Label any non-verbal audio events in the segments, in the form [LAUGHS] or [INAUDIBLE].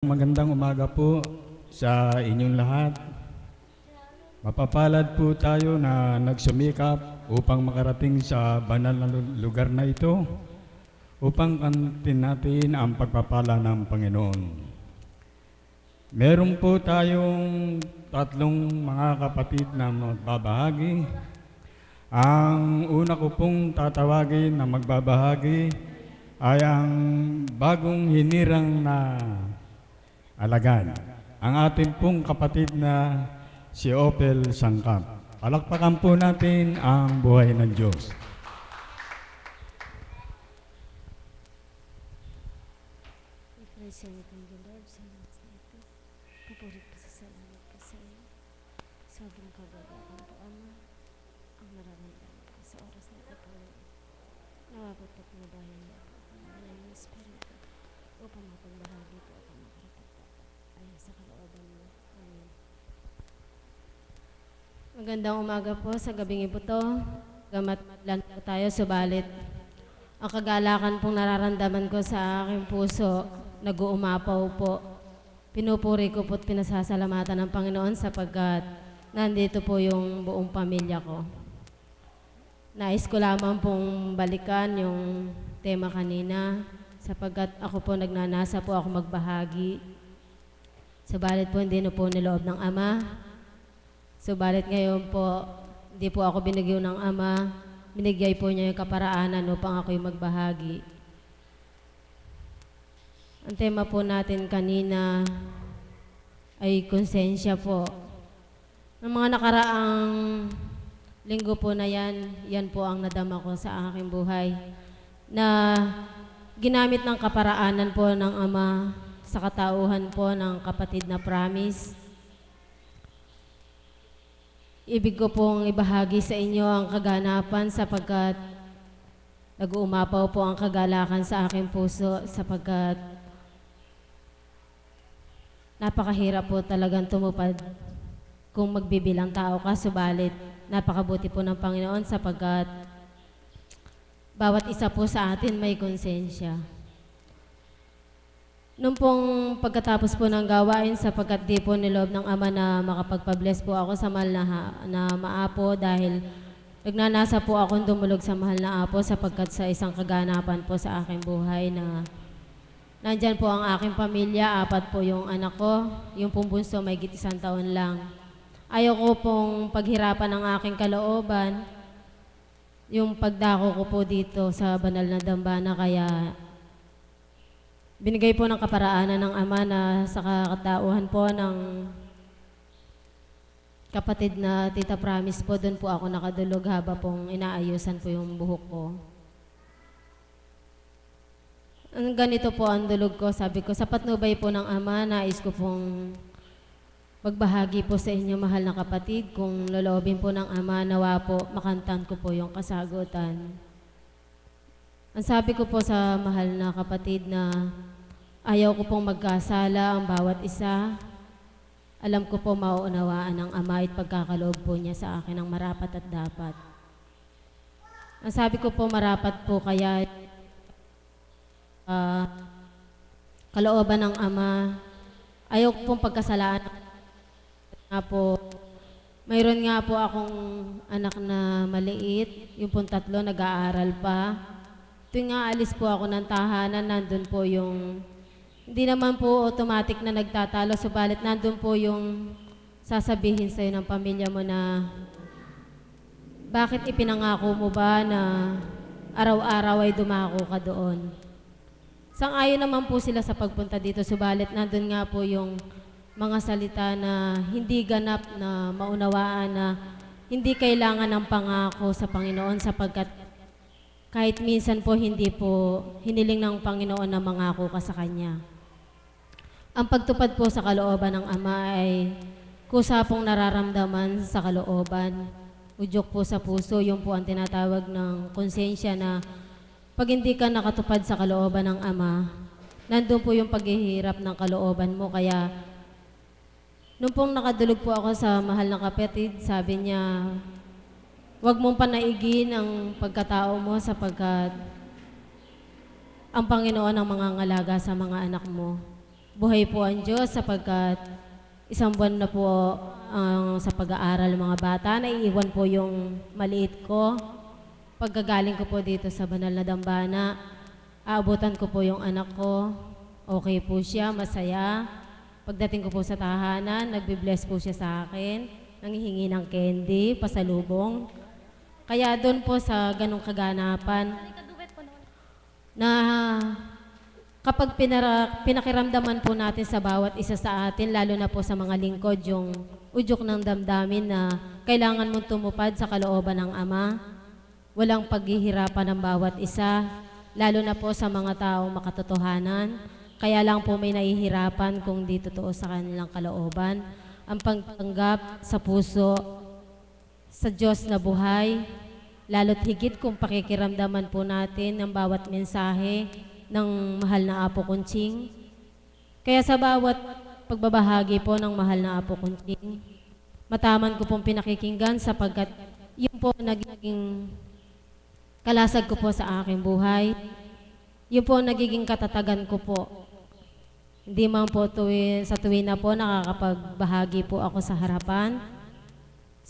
Magandang umaga po sa inyong lahat. Mapapalad po tayo na nagsumikap upang makarating sa banal na lu- lugar na ito upang kantin natin ang pagpapala ng Panginoon. Meron po tayong tatlong mga kapatid na magbabahagi. Ang una ko pong tatawagin na magbabahagi ay ang bagong hinirang na alagad. Ang ating pong kapatid na si Opel Sangkap. Palakpakan po natin ang buhay ng Diyos. I-praise and thank you, Lord, sa lahat na ito. Papurit pa sa salamat ka sa iyo. Sobrang kagagawan po, Ama. Ang maraming salamat ka sa oras na ito, Panginoon. Nawabot at nabayan niya po ang mga ng Espiritu upang mapagbahagi po at makarapat ayon sa kalooban mo. Amen. Magandang umaga po sa gabing ito. Gamat lang po tayo, subalit ang kagalakan pong nararamdaman ko sa aking puso, nag-uumapaw po. Pinupuri ko po at pinasasalamatan ng Panginoon sapagkat nandito po yung buong pamilya ko. Nais ko lamang pong balikan yung tema kanina sapagkat ako po nagnanasa po ako magbahagi. Subalit po hindi na po niloob ng Ama. Subalit ngayon po, hindi po ako binigyan ng Ama. Binigay po niya yung kaparaanan upang ako yung magbahagi. Ang tema po natin kanina ay konsensya po. Ng mga nakaraang linggo po na yan, yan po ang nadama ko sa aking buhay. Na ginamit ng kaparaanan po ng Ama sa katauhan po ng kapatid na promise. Ibig ko pong ibahagi sa inyo ang kaganapan sapagkat nag-uumapaw po ang kagalakan sa aking puso sapagkat napakahirap po talagang tumupad kung magbibilang tao ka, subalit napakabuti po ng Panginoon sapagkat bawat isa po sa atin may konsensya. Nung pong pagkatapos po ng gawain, sapagkat di po nilob ng Ama na makapagpabless po ako sa mahal na, na maapo dahil nagnanasa po akong dumulog sa mahal na apo sapagkat sa isang kaganapan po sa aking buhay na nandyan po ang aking pamilya, apat po yung anak ko, yung pong may git isang taon lang. Ayoko pong paghirapan ng aking kalooban, yung pagdako ko po dito sa banal na dambana kaya Binigay po ng kaparaanan ng ama na sa kakatauhan po ng kapatid na Tita Promise po, doon po ako nakadulog haba pong inaayusan po yung buhok ko. Ang ganito po ang dulog ko, sabi ko, sa patnubay po ng ama, nais ko pong magbahagi po sa inyo, mahal na kapatid, kung loloobin po ng ama, nawa po, makantan ko po yung kasagutan. Ang sabi ko po sa mahal na kapatid na ayaw ko pong magkasala ang bawat isa. Alam ko po mauunawaan ng Ama at pagkakaloob po niya sa akin ang marapat at dapat. Ang sabi ko po marapat po kaya ah, kalooban ng Ama. Ayaw ko pong pagkasalaan nga po. Mayroon nga po akong anak na maliit, yung pong tatlo nag-aaral pa. Tuwing nga alis po ako ng tahanan, nandun po yung, hindi naman po automatic na nagtatalo, subalit nandun po yung sasabihin sa'yo ng pamilya mo na, bakit ipinangako mo ba na araw-araw ay dumako ka doon? Sang-ayon naman po sila sa pagpunta dito, subalit nandun nga po yung mga salita na hindi ganap na maunawaan na hindi kailangan ng pangako sa Panginoon sapagkat kahit minsan po hindi po hiniling ng Panginoon na mangako ka sa Kanya. Ang pagtupad po sa kalooban ng Ama ay kusa pong nararamdaman sa kalooban. Udyok po sa puso, yung po ang tinatawag ng konsensya na pag hindi ka nakatupad sa kalooban ng Ama, nandun po yung paghihirap ng kalooban mo. Kaya nung pong nakadulog po ako sa mahal na kapatid, sabi niya, Huwag mong panaigin ang pagkatao mo sapagkat ang Panginoon ang mga ngalaga sa mga anak mo. buhay po ang Diyos sapagkat isang buwan na po ang sa pag-aaral mga bata. Naiiwan po yung maliit ko. Pagkagaling ko po dito sa banal na dambana, aabutan ko po yung anak ko. Okay po siya, masaya. Pagdating ko po sa tahanan, nagbe-bless po siya sa akin. Nangihingi ng candy, pasalubong. Kaya doon po sa ganong kaganapan, na kapag pinara, pinakiramdaman po natin sa bawat isa sa atin, lalo na po sa mga lingkod, yung udyok ng damdamin na kailangan mong tumupad sa kalooban ng Ama, walang paghihirapan ng bawat isa, lalo na po sa mga taong makatotohanan. Kaya lang po may nahihirapan kung di totoo sa kanilang kalooban. Ang pagtanggap sa puso sa Diyos na buhay, lalo't higit kung pakikiramdaman po natin ng bawat mensahe ng mahal na Apo Kunching. Kaya sa bawat pagbabahagi po ng mahal na Apo Kunching, mataman ko pong pinakikinggan sapagkat yun po nagiging kalasag ko po sa aking buhay. Yun po nagiging katatagan ko po. Hindi man po tuwi, sa tuwi na po nakakapagbahagi po ako sa harapan.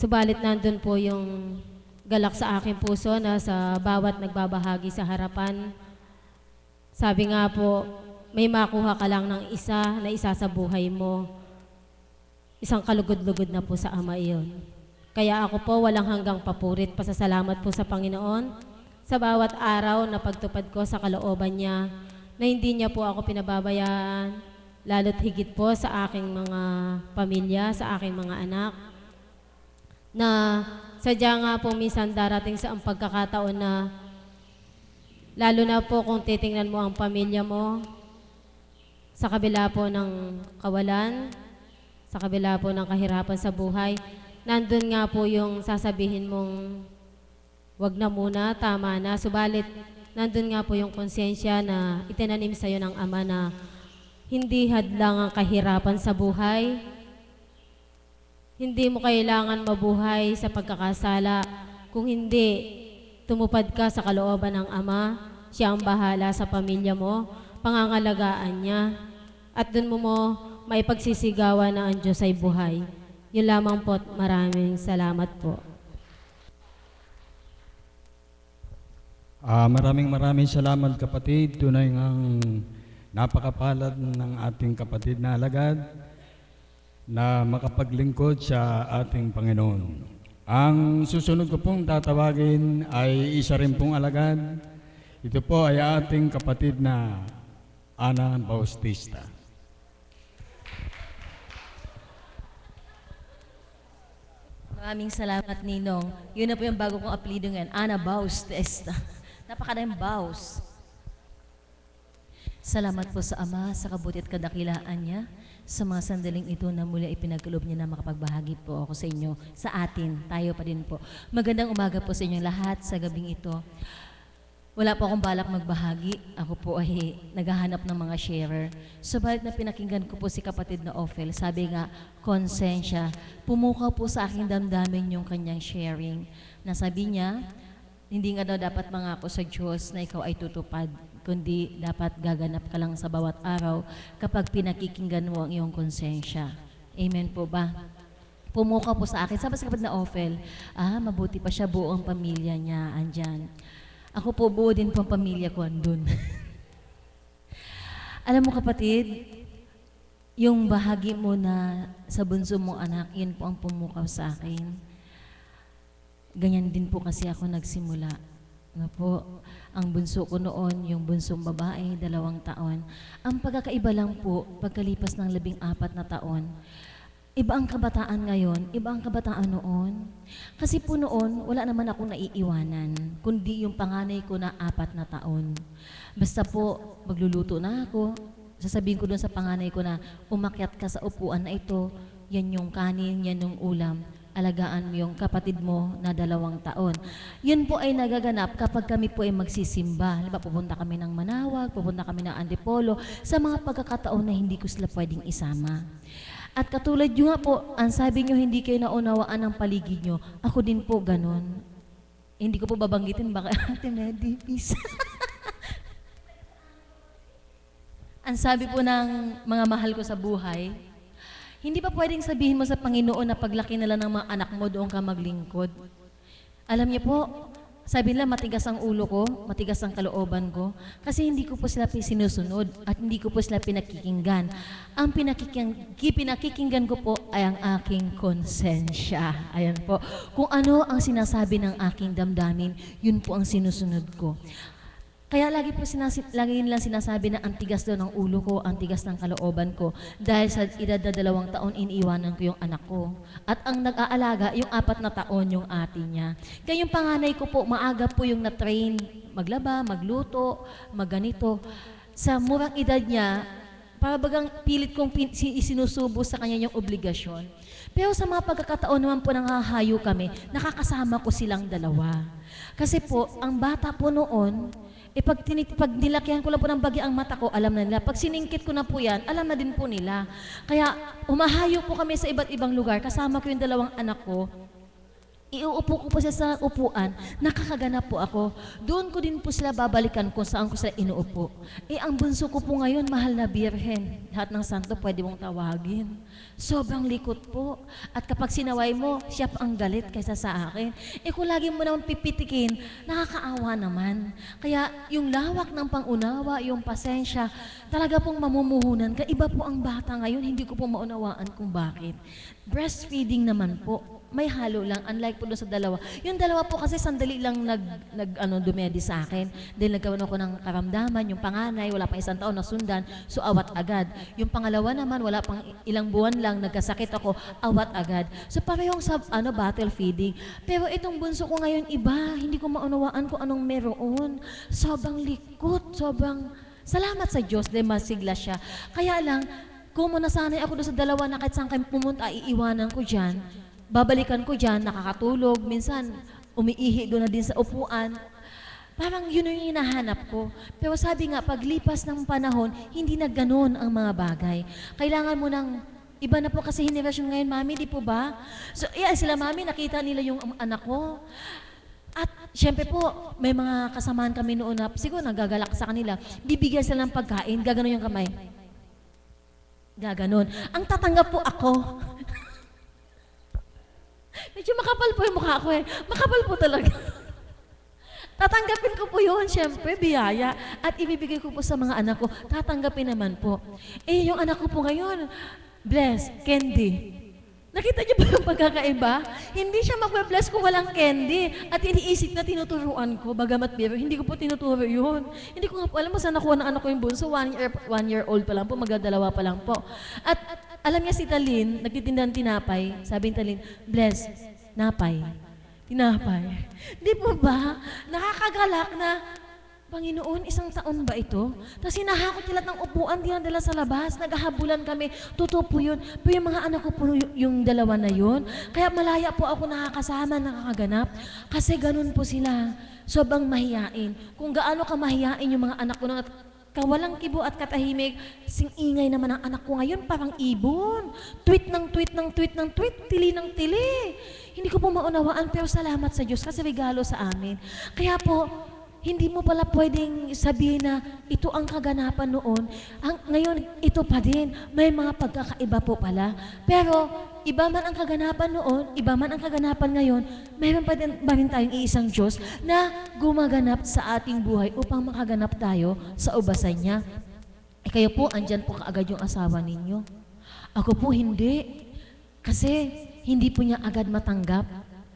Subalit nandun po yung galak sa aking puso na sa bawat nagbabahagi sa harapan. Sabi nga po, may makuha ka lang ng isa na isa sa buhay mo. Isang kalugod-lugod na po sa Ama iyon. Kaya ako po walang hanggang papurit, pasasalamat po sa Panginoon sa bawat araw na pagtupad ko sa kalooban niya na hindi niya po ako pinababayaan, lalo't higit po sa aking mga pamilya, sa aking mga anak, na sadya nga po minsan darating sa ang pagkakataon na lalo na po kung titingnan mo ang pamilya mo sa kabila po ng kawalan, sa kabila po ng kahirapan sa buhay, nandun nga po yung sasabihin mong wag na muna, tama na. Subalit, nandun nga po yung konsensya na itinanim sa'yo ng Ama na hindi hadlang ang kahirapan sa buhay, hindi mo kailangan mabuhay sa pagkakasala. Kung hindi, tumupad ka sa kalooban ng Ama, siya ang bahala sa pamilya mo, pangangalagaan niya, at dun mo mo maipagsisigawan na ang Diyos ay buhay. Yun lamang po maraming salamat po. Ah, maraming maraming salamat kapatid. Tunay ngang napakapalad ng ating kapatid na alagad na makapaglingkod sa ating Panginoon. Ang susunod ko pong tatawagin ay isa rin pong alagad. Ito po ay ating kapatid na Ana Bautista. Maraming salamat, Ninong. Yun na po yung bago kong apelido ngayon, Ana Baus Testa. [LAUGHS] Napakadaming Baus. Salamat po sa Ama, sa kabuti at kadakilaan niya, sa mga sandaling ito na muli ay pinagkaloob niya na makapagbahagi po ako sa inyo, sa atin, tayo pa din po. Magandang umaga po sa inyong lahat sa gabing ito. Wala po akong balak magbahagi. Ako po ay naghahanap ng mga sharer. Subalit na pinakinggan ko po si kapatid na Ophel, sabi nga, konsensya, pumukaw po sa aking damdamin yung kanyang sharing. Na sabi niya, hindi nga daw dapat mangako sa Diyos na ikaw ay tutupad, kundi dapat gaganap ka lang sa bawat araw kapag pinakikinggan mo ang iyong konsensya. Amen po ba? Pumukaw po sa akin. Sabi sa kapatid na Ophel, ah, mabuti pa siya buo ang pamilya niya, andyan. Ako po, buo din po ang pamilya ko andun. [LAUGHS] Alam mo kapatid, yung bahagi mo na sa bunso mong anak, yun po ang pumukaw sa akin. Ganyan din po kasi ako nagsimula. Nga po, ang bunso ko noon, yung bunsong babae, dalawang taon. Ang pagkakaiba lang po, pagkalipas ng labing apat na taon, iba ang kabataan ngayon, iba ang kabataan noon. Kasi po noon, wala naman akong naiiwanan, kundi yung panganay ko na apat na taon. Basta po, magluluto na ako, sasabihin ko doon sa panganay ko na umakyat ka sa upuan na ito, yan yung kanin, yan yung ulam, alagaan mo yung kapatid mo na dalawang taon. Yun po ay nagaganap kapag kami po ay magsisimba. Halimbawa, pupunta kami ng Manawag, pupunta kami ng Antipolo, sa mga pagkakataon na hindi ko sila pwedeng isama. At katulad nyo nga po, ang sabi nyo, hindi kayo naunawaan ng paligid nyo. Ako din po ganon. Hindi ko po babanggitin, baka [LAUGHS] Ate Medi, peace. [LAUGHS] Ang sabi po ng mga mahal ko sa buhay, hindi ba pwedeng sabihin mo sa Panginoon na paglaki nila ng mga anak mo, doon ka maglingkod? Alam niyo po, sabi nila matigas ang ulo ko, matigas ang kalooban ko, kasi hindi ko po sila sinusunod at hindi ko po sila pinakikinggan. Ang pinakikinggan, pinakikinggan ko po ay ang aking konsensya. Ayan po. Kung ano ang sinasabi ng aking damdamin, yun po ang sinusunod ko. Kaya lagi po sinasi, lagi nilang sinasabi na ang tigas daw ng ulo ko, ang tigas ng kalooban ko. Dahil sa edad na dalawang taon, iniiwanan ko yung anak ko. At ang nag-aalaga, yung apat na taon, yung ate niya. Kaya yung panganay ko po, maaga po yung na-train maglaba, magluto, magganito. Sa murang edad niya, para bagang pilit kong pin, si- isinusubo sa kanya yung obligasyon. Pero sa mga pagkakataon naman po nangahayo kami, nakakasama ko silang dalawa. Kasi po, ang bata po noon, eh pag, tinit- pag nilakihan ko lang po ng bagi ang mata ko, alam na nila. Pag siningkit ko na po yan, alam na din po nila. Kaya umahayo po kami sa iba't ibang lugar. Kasama ko yung dalawang anak ko. Iuupo ko po siya sa upuan, nakakaganap po ako. Doon ko din po sila babalikan kung saan ko sila inuupo. Eh, ang bunso ko po ngayon, mahal na birhen. Lahat ng santo pwede mong tawagin. Sobrang likot po. At kapag sinaway mo, siya pa ang galit kaysa sa akin. Eh, kung lagi mo naman pipitikin, nakakaawa naman. Kaya yung lawak ng pangunawa, yung pasensya, talaga pong mamumuhunan ka. Iba po ang bata ngayon, hindi ko po maunawaan kung bakit. Breastfeeding naman po may halo lang, unlike po doon sa dalawa. Yung dalawa po kasi sandali lang nag, nag ano, dumedi sa akin. Dahil nagkaroon ako ng karamdaman, yung panganay, wala pang isang taon na sundan, so awat agad. Yung pangalawa naman, wala pang ilang buwan lang, nagkasakit ako, awat agad. So parehong sa ano, battle feeding. Pero itong bunso ko ngayon, iba, hindi ko maunawaan kung anong meron. Sobrang likot, sobrang Salamat sa Diyos dahil masigla siya. Kaya lang, kung nasanay ako doon sa dalawa na kahit saan kayo pumunta, iiwanan ko dyan, babalikan ko dyan, nakakatulog, minsan umiihi doon na din sa upuan. Parang yun yung hinahanap ko. Pero sabi nga, paglipas ng panahon, hindi na ganun ang mga bagay. Kailangan mo ng Iba na po kasi henerasyon ngayon, mami, di po ba? So, yeah, sila mami, nakita nila yung anak ko. At syempre po, may mga kasamaan kami noon na siguro nagagalak sa kanila. Bibigyan sila ng pagkain, gaganon yung kamay. Gaganon. Ang tatanggap po ako. [LAUGHS] Medyo makapal po yung mukha ko eh. Makapal po talaga. Tatanggapin ko po yun, syempre, biyaya. At ibibigay ko po sa mga anak ko. Tatanggapin naman po. Eh, yung anak ko po ngayon, bless, candy. Nakita niyo ba yung pagkakaiba? Hindi siya magbe-bless kung walang candy. At iniisip na tinuturuan ko, bagamat biro, hindi ko po tinuturo yun. Hindi ko nga po alam mo saan nakuha ng anak ko yung bunso. One year, one year old pa lang po, magdadalawa pa lang po. At alam niya si Talin, nagtitinda ng tinapay. Sabi ni Talin, bless, napay. Tinapay. Di po ba? Nakakagalak na, Panginoon, isang taon ba ito? Tapos hinahakot nila ng upuan, dinadala sa labas, naghahabulan kami. Totoo po yun. Pero yung mga anak ko po yung dalawa na yun. Kaya malaya po ako nakakasama, nakakaganap. Kasi ganun po sila. Sobrang mahiyain. Kung gaano ka mahiyain yung mga anak ko kawalang kibo at katahimik, sing ingay naman ang anak ko ngayon, parang ibon. Tweet ng tweet ng tweet ng tweet, tili ng tili. Hindi ko po maunawaan, pero salamat sa Diyos kasi regalo sa amin. Kaya po, hindi mo pala pwedeng sabihin na ito ang kaganapan noon. Ang, ngayon, ito pa din. May mga pagkakaiba po pala. Pero, iba man ang kaganapan noon, iba man ang kaganapan ngayon, mayroon pa din ba rin tayong iisang Diyos na gumaganap sa ating buhay upang makaganap tayo sa ubasan niya. Eh kayo po, andyan po kaagad yung asawa ninyo. Ako po hindi. Kasi hindi po niya agad matanggap.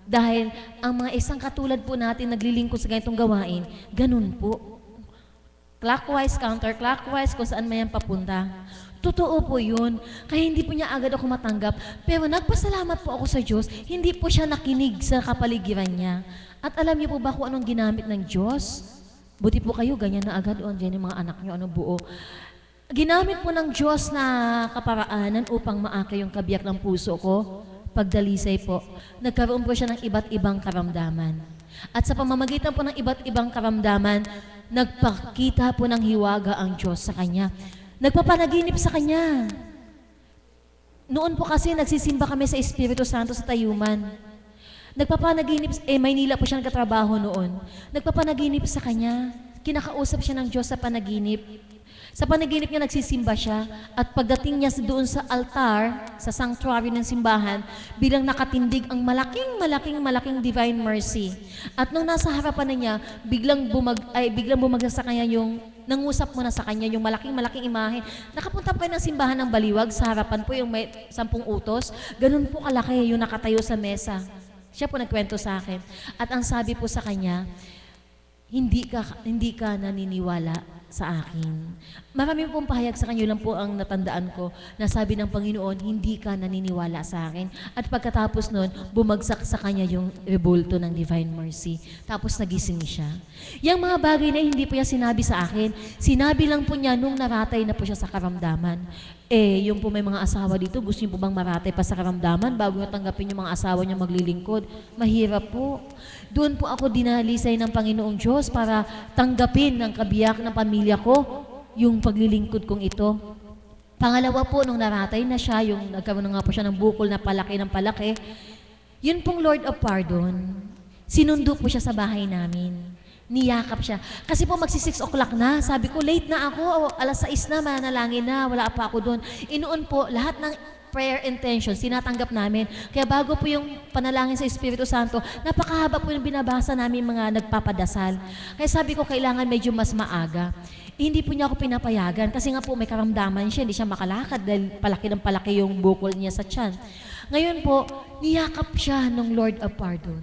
Dahil ang mga isang katulad po natin naglilingkod sa ganitong gawain, ganun po. Clockwise, counterclockwise, kung saan mayan papunta. Totoo po yun. Kaya hindi po niya agad ako matanggap. Pero nagpasalamat po ako sa Diyos, hindi po siya nakinig sa kapaligiran niya. At alam niyo po ba kung anong ginamit ng Diyos? Buti po kayo, ganyan na agad. O, andyan yung mga anak niyo, anong buo. Ginamit po ng Diyos na kaparaanan upang maaka yung kabiyak ng puso ko. Pagdalisay po, nagkaroon po siya ng iba't ibang karamdaman. At sa pamamagitan po ng iba't ibang karamdaman, nagpakita po ng hiwaga ang Diyos sa kanya. Nagpapanaginip sa kanya. Noon po kasi nagsisimba kami sa Espiritu Santo sa Tayuman. Nagpapanaginip, eh Maynila po siya nagkatrabaho noon. Nagpapanaginip sa kanya. Kinakausap siya ng Diyos sa panaginip. Sa panaginip niya, nagsisimba siya at pagdating niya doon sa altar, sa sanctuary ng simbahan, bilang nakatindig ang malaking, malaking, malaking divine mercy. At nung nasa harapan niya, biglang, bumag, ay, biglang bumagsak sa kanya yung nangusap mo na sa kanya yung malaking malaking imahe. Nakapunta pa kayo ng simbahan ng Baliwag, sa harapan po yung may sampung utos. Ganun po kalaki yung nakatayo sa mesa. Siya po nagkwento sa akin. At ang sabi po sa kanya, hindi ka hindi ka naniniwala sa akin. Marami pong pahayag sa kanya lang po ang natandaan ko na sabi ng Panginoon, hindi ka naniniwala sa akin. At pagkatapos nun, bumagsak sa kanya yung rebulto ng divine mercy. Tapos nagising siya. Yung mga bagay na hindi po niya sinabi sa akin, sinabi lang po niya nung naratay na po siya sa karamdaman. Eh, yung po may mga asawa dito, gusto niyo po bang maratay pa sa karamdaman bago niyo tanggapin yung mga asawa niyo maglilingkod? Mahirap po. Doon po ako dinalisay ng Panginoong Diyos para tanggapin ng kabiyak ng pamilya ko yung paglilingkod kong ito. Pangalawa po, nung naratay na siya, yung nagkaroon na nga po siya ng bukol na palaki ng palaki, yun pong Lord of Pardon, sinundo po siya sa bahay namin. Niyakap siya. Kasi po magsi 6 o'clock na. Sabi ko, late na ako. Alas 6 na, manalangin na. Wala pa ako doon. Inoon po, lahat ng prayer intentions, sinatanggap namin. Kaya bago po yung panalangin sa Espiritu Santo, napakahaba po yung binabasa namin mga nagpapadasal. Kaya sabi ko, kailangan medyo mas maaga. Eh, hindi po niya ako pinapayagan kasi nga po may karamdaman siya, hindi siya makalakad dahil palaki ng palaki yung bukol niya sa tiyan. Ngayon po, niyakap siya ng Lord of Pardon.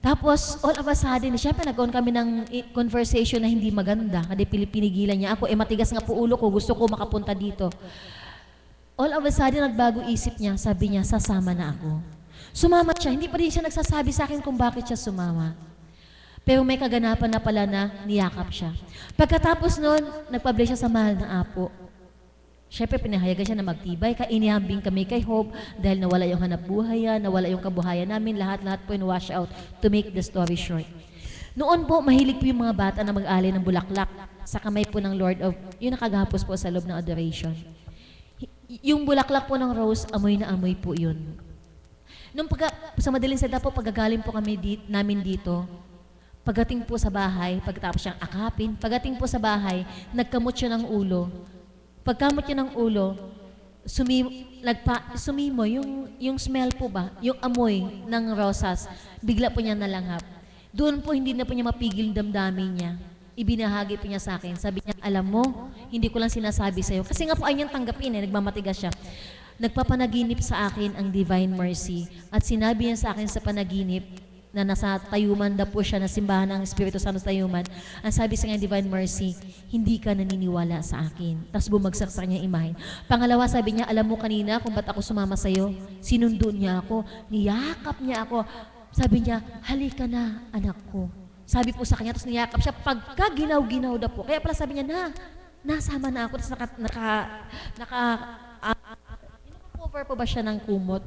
Tapos, all of a sudden, syempre nagkaroon kami ng conversation na hindi maganda. Pili- pinigilan niya ako. Eh, matigas nga po ulo ko. Gusto ko makapunta dito. All of a sudden, nagbago isip niya. Sabi niya, sasama na ako. Sumama siya. Hindi pa rin siya nagsasabi sa akin kung bakit siya sumama. Pero may kaganapan na pala na niyakap siya. Pagkatapos nun, nagpabless siya sa mahal na apo. Siyempre, pinahayagan siya na magtibay. Kainihambing kami kay Hope dahil nawala yung hanap buhay yan, nawala yung kabuhayan namin. Lahat-lahat po in wash out to make the story short. Noon po, mahilig po yung mga bata na mag-alay ng bulaklak sa kamay po ng Lord of, yung nakagapos po sa loob ng adoration. Yung bulaklak po ng rose, amoy na amoy po yun. Nung pagka, sa madaling salita po, pagkagaling po kami di, namin dito, pagdating po sa bahay, pagkatapos siyang akapin, pagdating po sa bahay, nagkamot siya ng ulo. Pagkamot niya ng ulo, sumi, nagpa, sumimo, yung, yung smell po ba, yung amoy ng rosas, bigla po niya nalanghap. Doon po hindi na po niya mapigil damdamin niya. Ibinahagi po niya sa akin. Sabi niya, alam mo, hindi ko lang sinasabi sa'yo. Kasi nga po ay niyang tanggapin eh, nagmamatigas siya. Nagpapanaginip sa akin ang divine mercy. At sinabi niya sa akin sa panaginip, na nasa tayuman na po siya na simbahan ng Espiritu Santo sa tayuman, ang sabi sa kanya, Divine Mercy, hindi ka naniniwala sa akin. Tapos bumagsak sa kanya imahin. Pangalawa, sabi niya, alam mo kanina kung ba't ako sumama sa'yo? Sinundo niya ako, niyakap niya ako. Sabi niya, halika na, anak ko. Sabi po sa kanya, tapos niyakap siya, pagka ginaw-ginaw na po. Kaya pala sabi niya, na, nasama na ako, tapos naka, naka, naka, cover po ba siya ng kumot?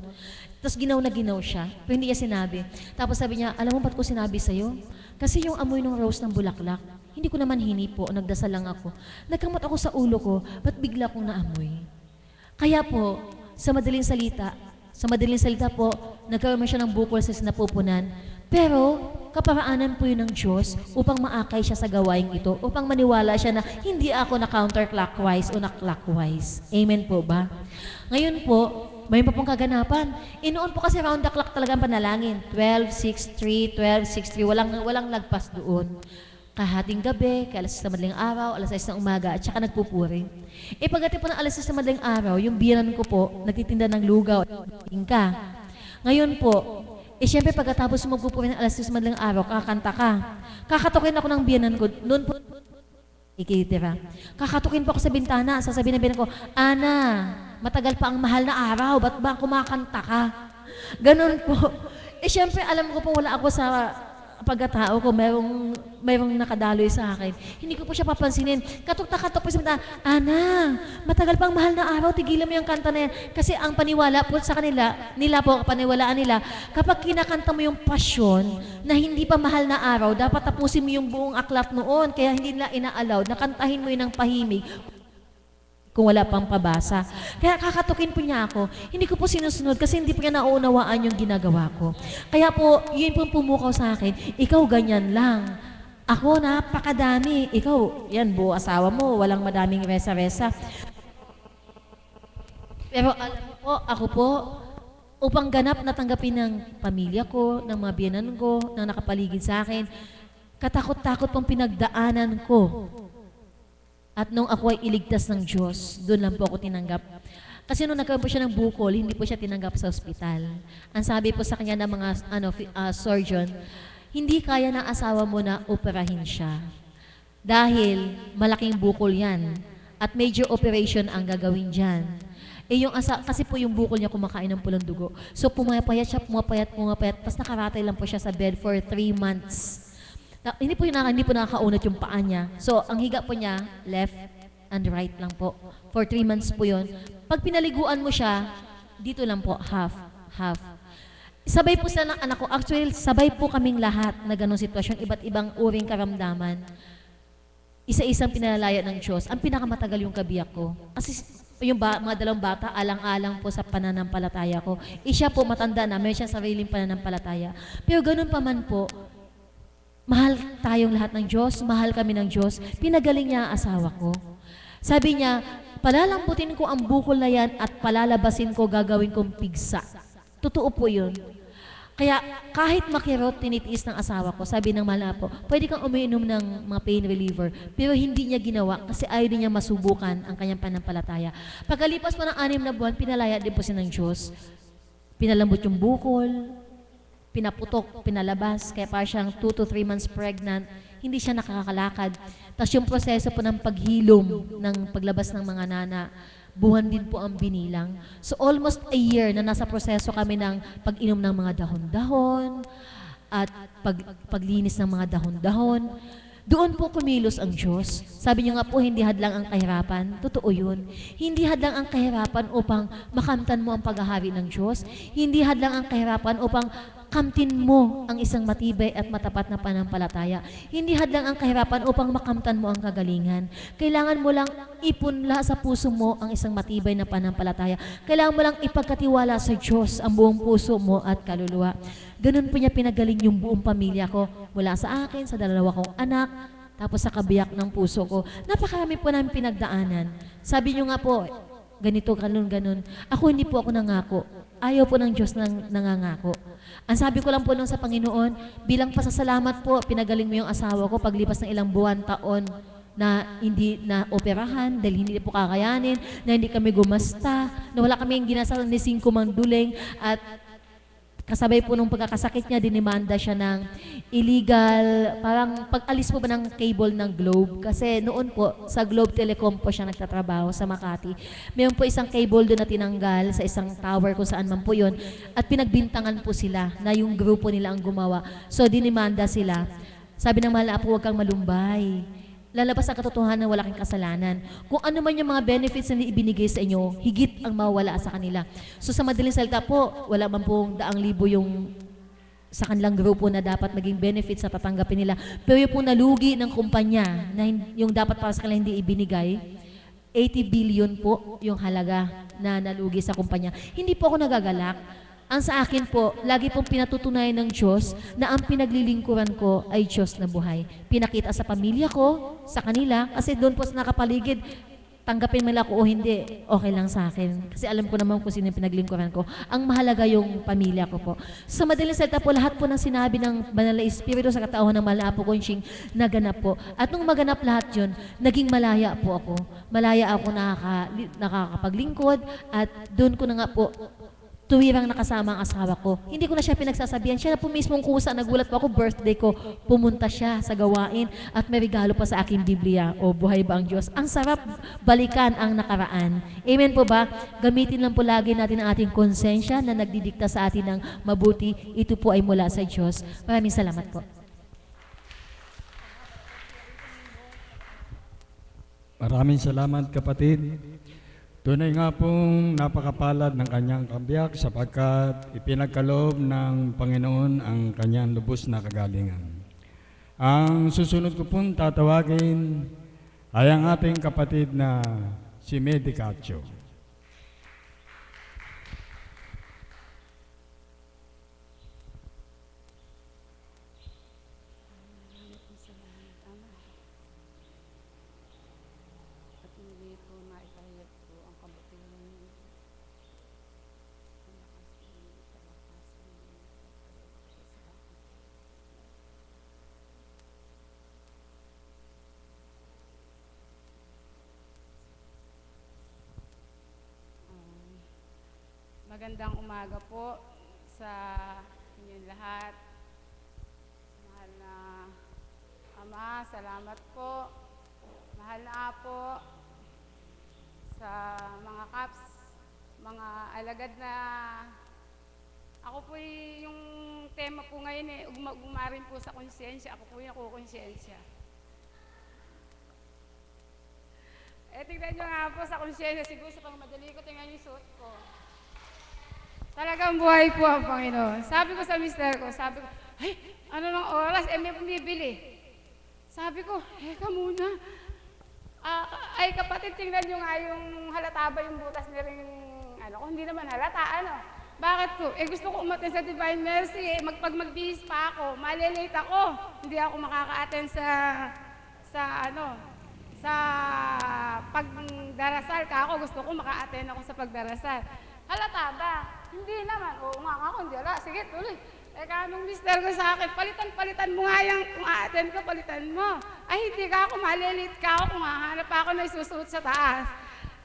Tapos ginaw na ginaw siya, pero hindi niya sinabi. Tapos sabi niya, alam mo ba't ko sinabi sa'yo? Kasi yung amoy ng rose ng bulaklak, hindi ko naman hinipo, nagdasal lang ako. Nagkamot ako sa ulo ko, ba't bigla kong naamoy? Kaya po, sa madaling salita, sa madaling salita po, nagkaroon siya ng bukol sa sinapupunan, pero kaparaanan po yun ng Diyos upang maakay siya sa gawaing ito, upang maniwala siya na hindi ako na counterclockwise o na clockwise. Amen po ba? Ngayon po, may pa pong kaganapan. Inoon po kasi round the clock talaga ang panalangin. 12, 6, 3, 12, 6, 3. Walang, walang lagpas doon. Kahating gabi, kay alas 6 na madaling araw, alas 6 ng umaga, at saka nagpupuri. E pagdating po ng alas 6 na madaling araw, yung biyanan ko po, nagtitinda ng lugaw at ka. Ngayon po, eh syempre pagkatapos mo magpupuri ng alas 6 na madaling araw, kakanta ka. Kakatukin ako ng biyanan ko. Noon po, ikitira. Kakatukin po ako sa bintana, sasabihin ng biyanan ko, Ana, matagal pa ang mahal na araw, ba't ba kumakanta ka? Ganun po. Eh syempre, alam ko po wala ako sa pagkatao ko, mayroong, mayroong nakadaloy sa akin. Hindi ko po siya papansinin. Katok-katok po sa mga, Ana, matagal pang mahal na araw, tigilan mo yung kanta na yan. Kasi ang paniwala po sa kanila, nila po, paniwalaan nila, kapag kinakanta mo yung pasyon na hindi pa mahal na araw, dapat tapusin mo yung buong aklat noon. Kaya hindi nila ina-allow, nakantahin mo yun ng pahimig kung wala pang pabasa. Kaya kakatukin po niya ako. Hindi ko po sinusunod kasi hindi po niya nauunawaan yung ginagawa ko. Kaya po, yun po pumukaw sa akin, ikaw ganyan lang. Ako, napakadami. Ikaw, yan, buo asawa mo, walang madaming resa-resa. Pero alam mo po, ako po, upang ganap na tanggapin ng pamilya ko, ng mga biyanan ko, ng nakapaligid sa akin, katakot-takot pong pinagdaanan ko. At nung ako ay iligtas ng Diyos, doon lang po ako tinanggap. Kasi nung nagkaroon po siya ng bukol, hindi po siya tinanggap sa ospital. Ang sabi po sa kanya ng mga ano, ah, surgeon, hindi kaya ng asawa mo na operahin siya. Dahil malaking bukol yan. At major operation ang gagawin dyan. Eh yung asa, kasi po yung bukol niya kumakain ng pulang dugo. So pumapayat siya, pumapayat, pumapayat. Tapos nakaratay lang po siya sa bed for three months. Na, hindi po yung naka, hindi po nakakaunat yung paa niya. So ang higa po niya, left and right lang po. For three months po yun. Pag pinaliguan mo siya, dito lang po, half, half. Sabay po sila ng anak ko. Actually, sabay po kaming lahat na ganong sitwasyon, iba't ibang uring karamdaman isa-isang pinalalaya ng Diyos. Ang pinakamatagal yung kabiyak ko. Kasi yung ba, mga dalawang bata, alang-alang po sa pananampalataya ko. Eh siya po matanda na, may siya sariling pananampalataya. Pero ganun pa man po, mahal tayong lahat ng Diyos, mahal kami ng Diyos, pinagaling niya ang asawa ko. Sabi niya, palalambutin ko ang bukol na yan at palalabasin ko, gagawin kong pigsa. Totoo po yun. Kaya kahit makirot, tinitiis ng asawa ko, sabi ng mala po, pwede kang umiinom ng mga pain reliever, pero hindi niya ginawa kasi ayaw niya masubukan ang kanyang panampalataya. Pagkalipas pa ng anim na buwan, pinalaya din po siya ng Diyos. Pinalambot yung bukol, pinaputok, pinalabas, kaya para siyang 2 to 3 months pregnant, hindi siya nakakalakad. Tapos yung proseso po ng paghilom, ng paglabas ng mga nana, buwan din po ang binilang. So almost a year na nasa proseso kami ng pag-inom ng mga dahon-dahon at pag, paglinis ng mga dahon-dahon. Doon po kumilos ang Diyos. Sabi niyo nga po, hindi hadlang ang kahirapan. Totoo yun. Hindi hadlang ang kahirapan upang makamtan mo ang paghahari ng Diyos. Hindi hadlang ang kahirapan upang kamtin mo ang isang matibay at matapat na panampalataya. Hindi hadlang ang kahirapan upang makamtan mo ang kagalingan. Kailangan mo lang ipunla sa puso mo ang isang matibay na panampalataya. Kailangan mo lang ipagkatiwala sa Diyos ang buong puso mo at kaluluwa. Ganun po niya pinagaling yung buong pamilya ko mula sa akin, sa dalawa kong anak, tapos sa kabiyak ng puso ko. Napakarami po namin pinagdaanan. Sabi niyo nga po, ganito, ganun, ganun. Ako hindi po ako nangako. Ayaw po ng Diyos nang nangangako. Ang sabi ko lang po nung sa Panginoon, bilang pasasalamat po, pinagaling mo yung asawa ko paglipas ng ilang buwan, taon, na hindi na operahan dahil hindi po kakayanin, na hindi kami gumasta, na wala kami yung ginasal ni Singko Manduling at kasabay po nung pagkakasakit niya, dinimanda siya ng illegal, parang pag-alis po ba ng cable ng Globe? Kasi noon po, sa Globe Telecom po siya nagtatrabaho sa Makati. Mayroon po isang cable doon na tinanggal sa isang tower kung saan man po yun. At pinagbintangan po sila na yung grupo nila ang gumawa. So, dinimanda sila. Sabi ng mahal apo, huwag kang malumbay lalabas ang katotohanan na wala kang kasalanan. Kung ano man yung mga benefits na ibinigay sa inyo, higit ang mawala sa kanila. So sa madaling salita po, wala man pong daang libo yung sa kanilang grupo na dapat maging benefits na tatanggapin nila. Pero yung po nalugi ng kumpanya na yung dapat para sa kanila hindi ibinigay, 80 billion po yung halaga na nalugi sa kumpanya. Hindi po ako nagagalak. Ang sa akin po, lagi pong pinatutunayan ng Diyos na ang pinaglilingkuran ko ay Diyos na buhay. Pinakita sa pamilya ko, sa kanila, kasi doon po sa nakapaligid, tanggapin man ako o hindi, okay lang sa akin. Kasi alam ko naman kung sino yung pinaglingkuran ko. Ang mahalaga yung pamilya ko po. Sa madaling salita po, lahat po ng sinabi ng Banal na Espiritu sa katauhan ng Mahal na Apo Conching, naganap po. At nung maganap lahat yun, naging malaya po ako. Malaya ako nakaka, nakakapaglingkod at doon ko na nga po tuwirang nakasama ang asawa ko. Hindi ko na siya pinagsasabihan. Siya na po mismong kusa, nagulat po ako, birthday ko, pumunta siya sa gawain at may regalo pa sa aking Biblia. O, buhay ba ang Diyos? Ang sarap balikan ang nakaraan. Amen po ba? Gamitin lang po lagi natin ang ating konsensya na nagdidikta sa atin ng mabuti. Ito po ay mula sa Diyos. Maraming salamat po. Maraming salamat kapatid. Tunay nga pong napakapalad ng kanyang kabiyak sapagkat ipinagkaloob ng Panginoon ang kanyang lubos na kagalingan. Ang susunod ko pong tatawagin ay ang ating kapatid na si Medicacho. Magandang umaga po sa inyong lahat. Mahal na Ama, salamat po. Mahal na Apo, sa mga caps, mga alagad na ako po yung tema po ngayon eh, ugma-ugma po sa konsyensya. Ako po yung nakukonsensya. Eh, tingnan nyo nga po sa konsyensya, siguro sa pangmadali ko, tingnan yung suot ko. Talagang buhay po ang Panginoon. Sabi ko sa mister ko, sabi ko, ay, ano ng oras? Eh, may bumibili. Sabi ko, heka muna. Ah, ay, kapatid, tingnan nyo nga yung halata ba yung butas ni rin, ano, kung hindi naman halata, ano. Bakit po? Eh, gusto ko umaten sa Divine Mercy. Eh, magpag magbihis pa ako, malilate ako. Hindi ako makaka-attend sa, sa, ano, sa pagdarasal ka ako, gusto ko maka-attend ako sa pagdarasal. Halata ba? Hindi naman. Oo nga ako, hindi ala. Sige, tuloy. Eh, kanong mister ko sa akin, palitan-palitan mo nga yung kung a-attend ka, palitan mo. Ay, hindi ka ako, malilit ka ako, kung hahanap ako na isusuot sa taas.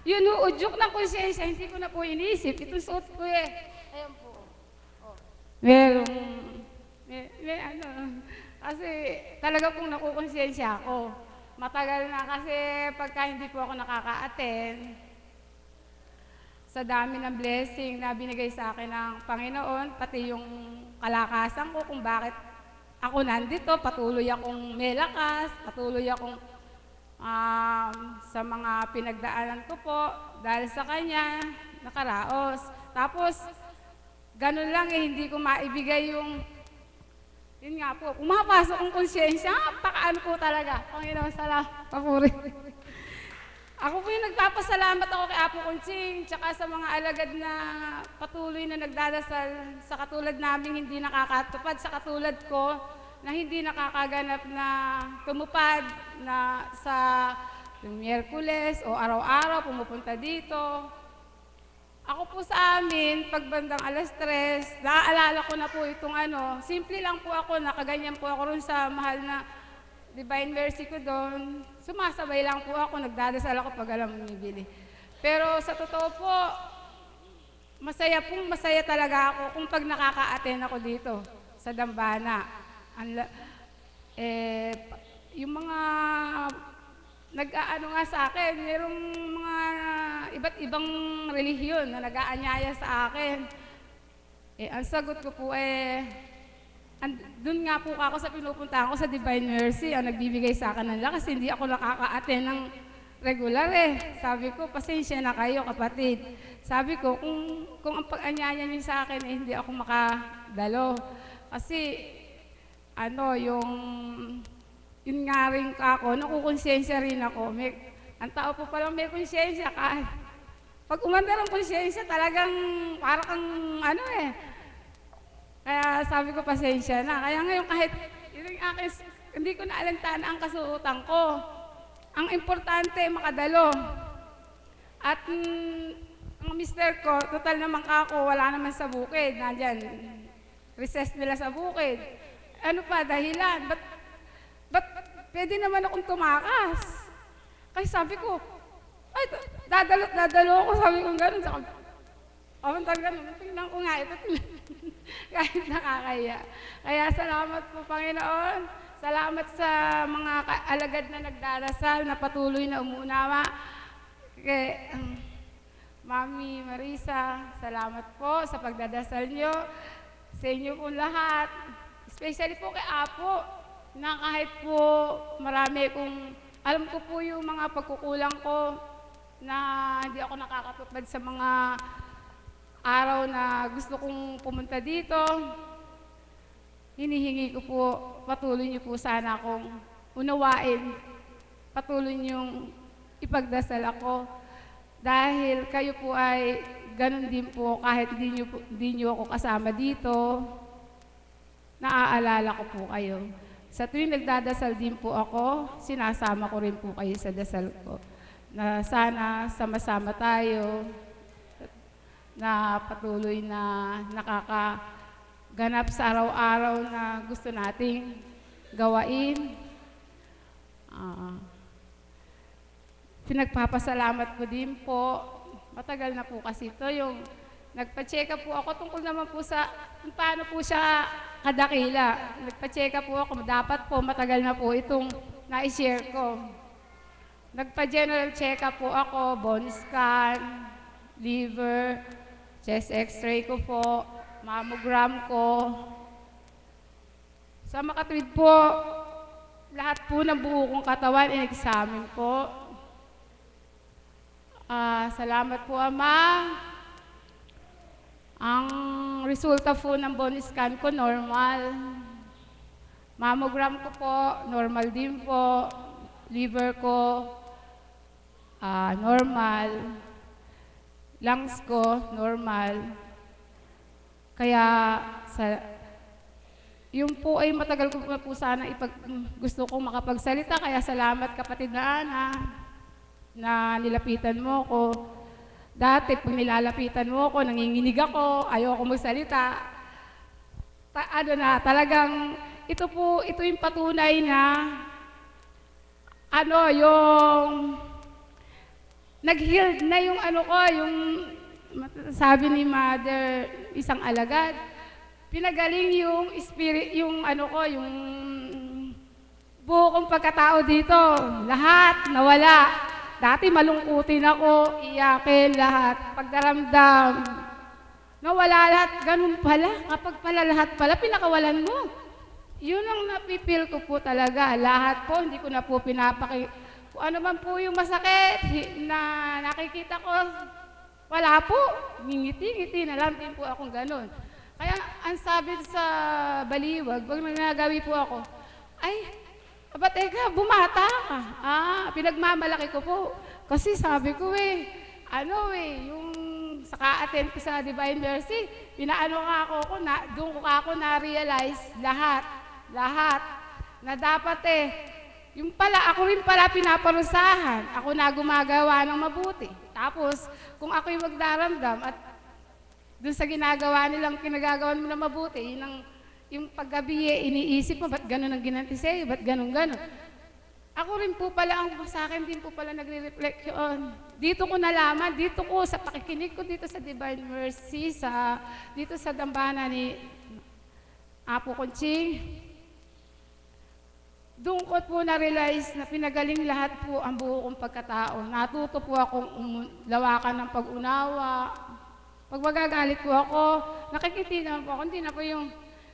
Yun, uudyok ng konsyensya, hindi ko na po inisip. Itong suot ko eh. Ayan po. Oh. Merong, may, may ano, kasi talaga pong nakukonsensya ako. Matagal na kasi pagka hindi po ako nakaka-attend, sa dami ng blessing na binigay sa akin ng Panginoon, pati yung kalakasan ko kung bakit ako nandito, patuloy akong may lakas, patuloy akong um, sa mga pinagdaanan ko po, dahil sa Kanya, nakaraos. Tapos, ganun lang eh, hindi ko maibigay yung, yun nga po, pumapasok ang konsyensya, napakaano po talaga. Panginoon, salamat, papuri. Ako po yung nagpapasalamat ako kay Apo Kunching, tsaka sa mga alagad na patuloy na nagdadasal sa katulad namin hindi nakakatupad, sa katulad ko na hindi nakakaganap na tumupad na sa yung Miyerkules o araw-araw pumupunta dito. Ako po sa amin, pag bandang alas tres, naaalala ko na po itong ano, simple lang po ako, nakaganyan po ako rin sa mahal na Divine Mercy ko doon. Sumasabay lang po ako, nagdadasal ako pag alam bumibili. Pero sa totoo po, masaya pong masaya talaga ako kung pag nakaka-attend ako dito sa Dambana. Ang la- eh, yung mga nag-aano nga sa akin, mayroong mga iba't ibang relihiyon na nag-aanyaya sa akin. Eh, ang sagot ko po eh, And, doon nga po ako sa pinupuntahan ko sa Divine Mercy, ang nagbibigay sa akin ng lakas, hindi ako nakaka-attend ng regular eh. Sabi ko, pasensya na kayo kapatid. Sabi ko, kung, kung ang pag-anyaya niyo sa akin, eh, hindi ako makadalo. Kasi, ano, yung, yun nga rin ako, nakukonsensya rin ako. May, ang tao po palang may konsyensya ka. Pag umanda ng konsyensya, talagang parang kang, ano eh, kaya sabi ko, pasensya na. Kaya ngayon kahit yun yung akin, hindi ko na alantana ang kasuotan ko. Ang importante, makadalo. At mm, ang mister ko, total naman kako, wala naman sa bukid. Nandyan, recess nila sa bukid. Ano pa, dahilan? Ba't, ba't pwede naman akong tumakas? Kasi sabi ko, ay, dadalo, dadalo ako. Sabi ko gano'n. Sabi ko, Oh, naman, tingnan ko nga ito. [LAUGHS] Kahit nakakaya. Kaya salamat po, Panginoon. Salamat sa mga alagad na nagdarasal, na patuloy na umunawa. Kay um, Mami Marisa, salamat po sa pagdadasal nyo. Sa inyo po lahat. Especially po kay Apo, na kahit po marami kong, alam ko po yung mga pagkukulang ko na hindi ako nakakatupad sa mga araw na gusto kong pumunta dito, hinihingi ko po, patuloy niyo po sana akong unawain. Patuloy niyong ipagdasal ako. Dahil kayo po ay ganun din po, kahit di niyo, di niyo ako kasama dito, naaalala ko po kayo. Sa tuwing nagdadasal din po ako, sinasama ko rin po kayo sa dasal ko. Na sana sama-sama tayo, na patuloy na nakakaganap sa araw-araw na gusto nating gawain. Ah, pinagpapasalamat ko din po. Matagal na po kasi ito yung Nagpa-check up po ako tungkol naman po sa paano po siya kadakila. Nagpa-check up po ako, dapat po matagal na po itong na-share ko. Nagpa-general check-up po ako, bone scan, liver, chest x-ray ko po, mammogram ko. Sa makatwid po, lahat po ng buo kong katawan, in-examine po. Ah, salamat po, Ama. Ang resulta po ng bone scan ko, normal. Mammogram ko po, normal din po. Liver ko, ah, normal. Lungs ko, normal. Kaya, sa, yun po ay matagal ko pa po sana ipag, gusto kong makapagsalita. Kaya salamat kapatid na Ana na nilapitan mo ko. Dati, pag nilalapitan mo ko, nanginginig ako, ayoko magsalita. Ta- ano na, talagang, ito po, ito yung patunay na, ano, yung, nag-healed na yung ano ko, yung, sabi ni mother, isang alagad, pinagaling yung spirit, yung ano ko, yung buo kong pagkatao dito, lahat nawala. Dati malungkutin ako, iyakin lahat, pagdaramdam. Nawala lahat, ganun pala. Kapag pala lahat pala, pinakawalan mo. Yun ang napipil ko po talaga. Lahat po, hindi ko na po pinapaki... Ano man po yung masakit na nakikita ko, wala po. Ngingiti-ngiti na lang din po akong ganun. Kaya ang sabi sa baliwag, pag nagagawi po ako, ay, Aba, teka, bumata ka. Ah, pinagmamalaki ko po. Kasi sabi ko eh, ano eh, yung sa ka-attend ko sa Divine Mercy, pinaano ka ako, ko na, doon ko ako na-realize lahat, lahat, na dapat eh, yung pala, ako rin pala pinaparusahan. Ako na gumagawa ng mabuti. Tapos, kung ako'y magdaramdam at doon sa ginagawa nilang kinagagawan mo na mabuti, yun ang, yung paggabi eh, iniisip mo, ba't ganun ang ginanti sa'yo, ba't ganun ganun. Ako rin po pala, ang sa akin din po pala nagre-reflection. Dito ko nalaman, dito ko, sa pakikinig ko dito sa Divine Mercy, sa, dito sa dambana ni Apo Conching, doon ko po na-realize na pinagaling lahat po ang buo kong pagkatao. Natuto po akong lawakan ng pag-unawa. Pag magagalit po ako, nakikiti naman po ako, hindi na po yung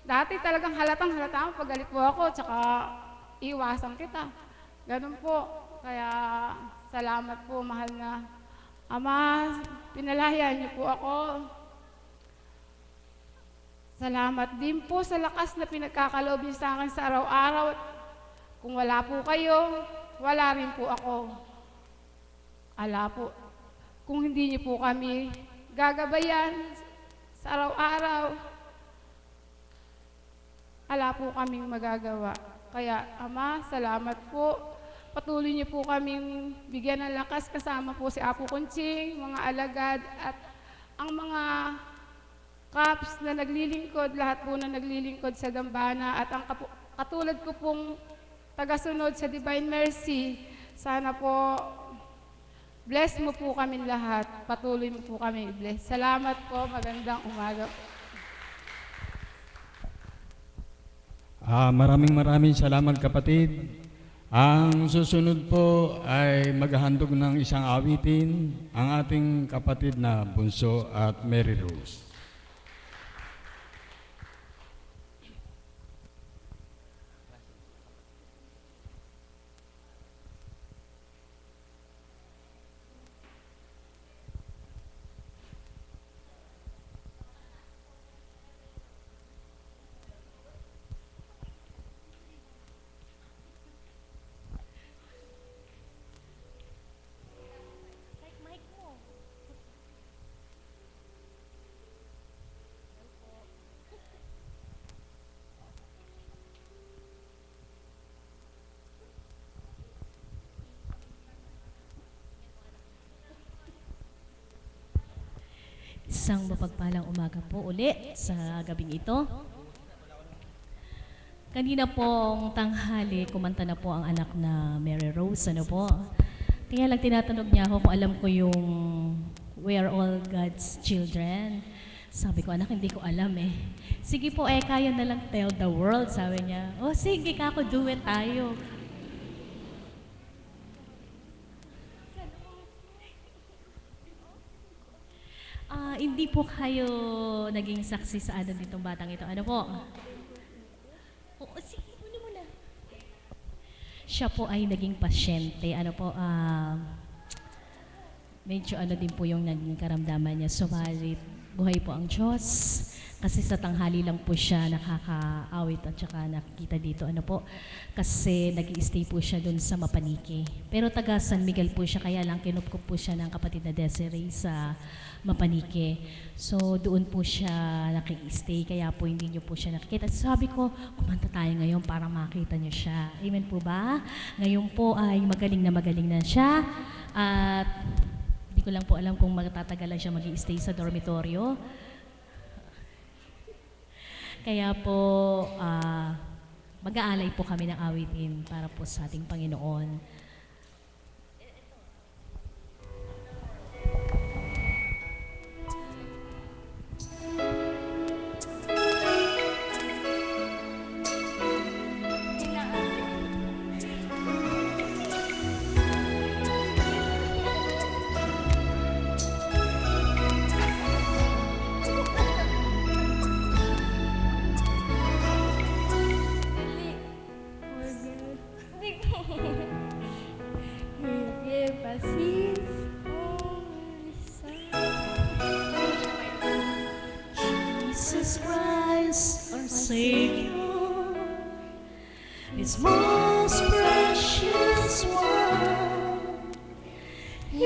Dati talagang halatang halata pag galit po ako, tsaka iwasan kita. Ganun po. Kaya salamat po, mahal na Ama, pinalayan niyo po ako. Salamat din po sa lakas na pinagkakaloob niyo sa akin sa araw-araw. Kung wala po kayo, wala rin po ako. Ala po. Kung hindi niyo po kami gagabayan sa araw-araw, ala po kaming magagawa. Kaya, Ama, salamat po. Patuloy niyo po kaming bigyan ng lakas kasama po si Apo Kunching, mga alagad, at ang mga caps na naglilingkod, lahat po na naglilingkod sa Dambana, at ang katulad ko pong tagasunod sa Divine Mercy, sana po bless mo po kami lahat. Patuloy mo po kami bless. Salamat po. Magandang umaga po. Ah, maraming maraming salamat kapatid. Ang susunod po ay maghahandog ng isang awitin ang ating kapatid na Bunso at Mary Rose. Isang mapagpalang umaga po ulit sa gabing ito. Kanina pong tanghali, kumanta na po ang anak na Mary Rose, ano po. Kaya lang tinatanong niya ako kung alam ko yung we are all God's children. Sabi ko, anak, hindi ko alam eh. Sige po, eh, kaya na lang tell the world, sabi niya. O sige, kako, do it tayo. Ah, hindi po kayo naging saksi sa ano ditong batang ito. Ano po? Oo, sige, muna muna. Siya po ay naging pasyente. Ano po, ah, medyo ano din po yung naging karamdaman niya. Subalit, buhay po ang Diyos. Kasi sa tanghali lang po siya nakakaawit at saka nakikita dito. Ano po, kasi nag stay po siya dun sa Mapaniki. Pero taga San Miguel po siya, kaya lang kinupkup po siya ng kapatid na Desiree sa Mapaniki. So doon po siya nakikistay, kaya po hindi niyo po siya nakikita. Sabi ko, kumanta tayo ngayon para makita niyo siya. Amen po ba? Ngayon po ay magaling na magaling na siya. At hindi ko lang po alam kung magtatagalan siya mag stay sa dormitoryo. Kaya po, ah, mag-aalay po kami ng awitin para po sa ating Panginoon.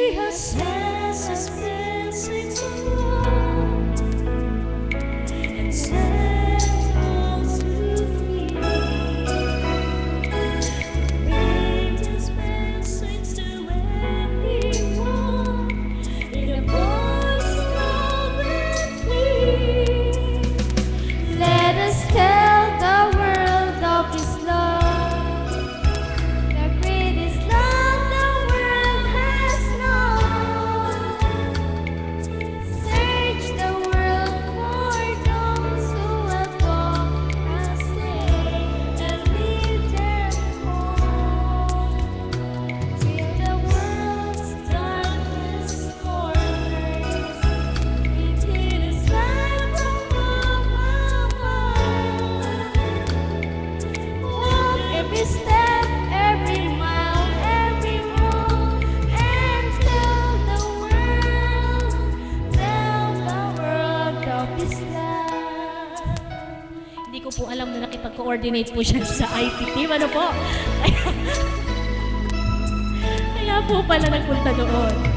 He has blessed us, blessings oh na nakipag-coordinate po siya sa IT. Ano po? [LAUGHS] Kaya po pala nagpunta doon.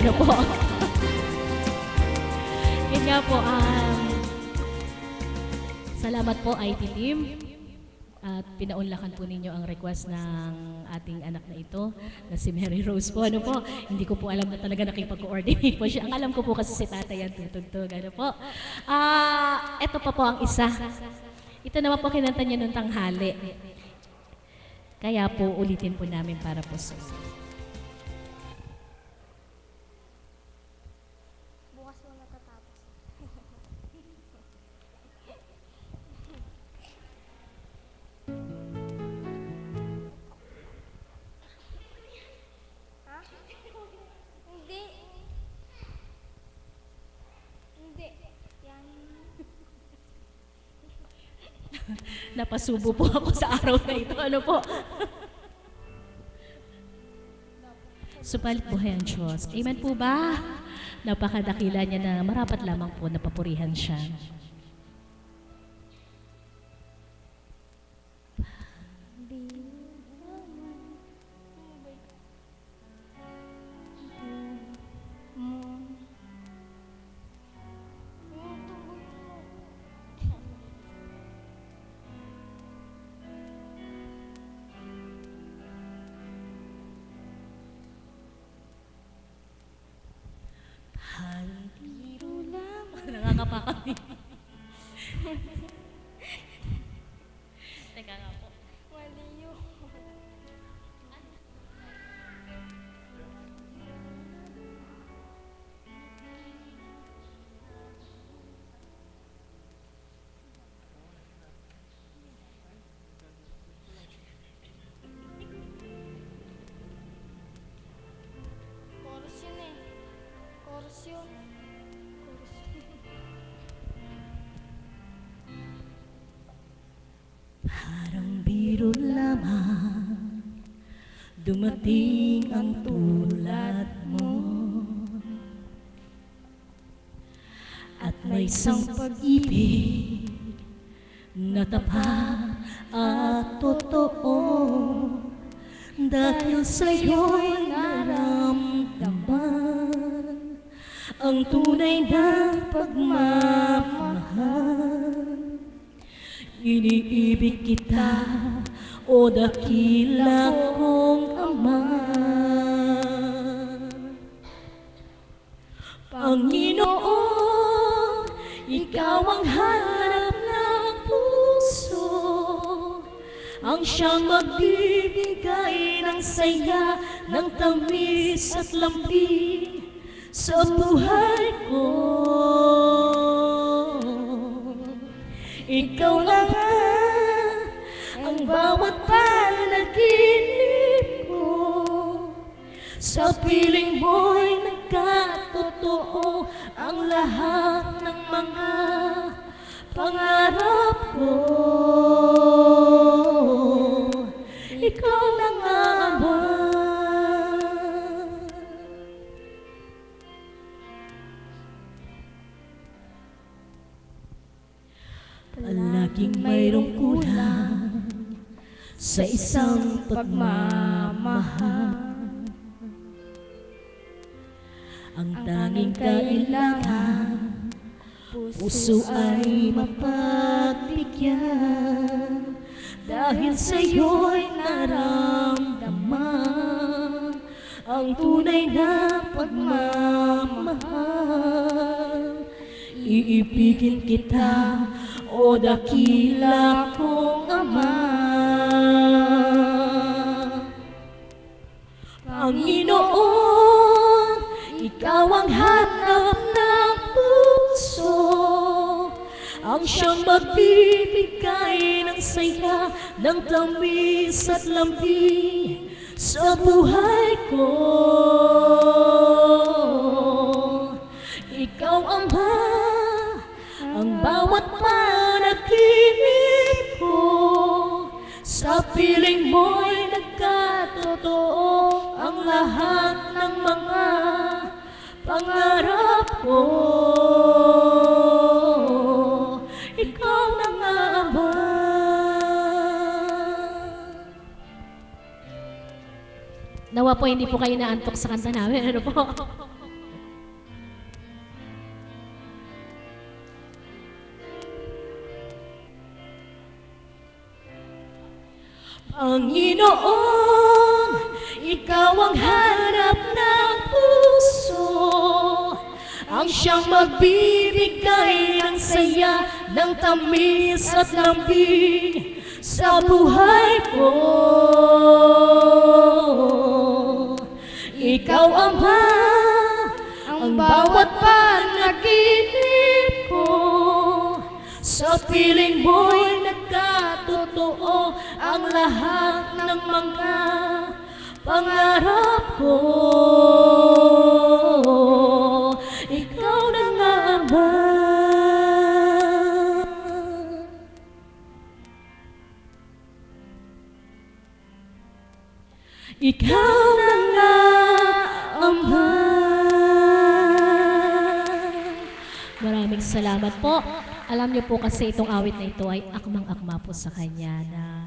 Ano po? Yun nga po, um, salamat po IT team. At pinaunlakan po ninyo ang request ng ating anak na ito, na si Mary Rose po. Ano po? Hindi ko po alam na talaga nakipag-coordinate po siya. Ang alam ko po kasi si tatay ang tutugtog. Ano po? Ah, ito pa po ang isa. Ito naman po kinanta niya nung tanghali. Kaya po ulitin po namin para po sa Napasubo po ako sa araw na ito. Ano po? Supalit buhay ang Diyos. Amen po ba? Napakadakila niya na marapat lamang po napapurihan siya. Dumating ang tulad mo. At may isang pag-ibig Na tapat at totoo. Dahil sa'yo'y naramdaman Ang tunay na pagmamahal. Iniibig kita, o dakila Sa piling mo'y nagkatotoo Ang lahat ng mga pangarap ko Ikaw na nga ba? Palaging mayroong kulang sa isang pagmamahal. Tanging kailangan, puso ay mapagbigyan. Dahil sa'yo'y naramdaman ang tunay na pagmamahal. Iibigin kita, o dakila kong ama. Panginoon, ikaw ang hanap ng puso, ang siyang magbibigay ng saya, ng tamis at lambing sa buhay ko. Ikaw ang ma, ang bawat panaginip ko, sa piling mo'y nagkatotoo ang lahat ng mga pangarap ko. Ikaw na nga ba? Nawa po hindi po kayo naantok sa kanta namin. Ano po? Panginoon, ikaw ang hanap ng puso ang siyang magbibigay ng saya, ng tamis at lambing sa buhay ko. Ikaw, Ama, ang bawat panaginip ko. Sa piling mo'y nagkatotoo ang lahat ng mga pangarap ko. Ikaw na nga, Ama. Ikaw na nga, Ama. Maraming salamat po. Alam niyo po kasi itong awit na ito ay akmang-akma po sa Kanya na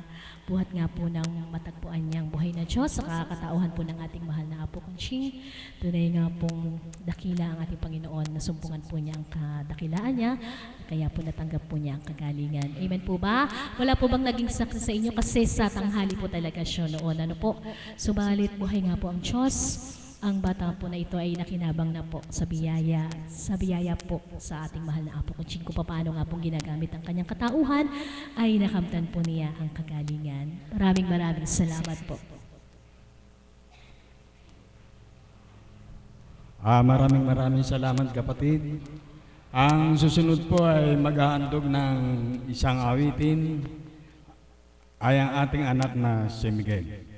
buhat nga po ng matagpuan niyang buhay na Diyos sa kakatauhan po ng ating mahal na Apo Kunching. Tunay nga pong dakila ang ating Panginoon, nasumpungan po niya ang kadakilaan niya, kaya po natanggap po niya ang kagalingan. Amen po ba? Wala po bang naging saksi sa inyo kasi sa tanghali po talaga siya noon. Ano po? Subalit buhay nga po ang Diyos. Ang bata po na ito ay nakinabang na po sa biyaya, sa biyaya po sa ating mahal na Apo Kunching kung paano nga pong ginagamit ang kanyang katauhan ay nakamtan po niya ang kagalingan. Maraming maraming salamat po. Ah, maraming maraming salamat kapatid. Ang susunod po ay maghahandog ng isang awitin ay ang ating anak na si Miguel.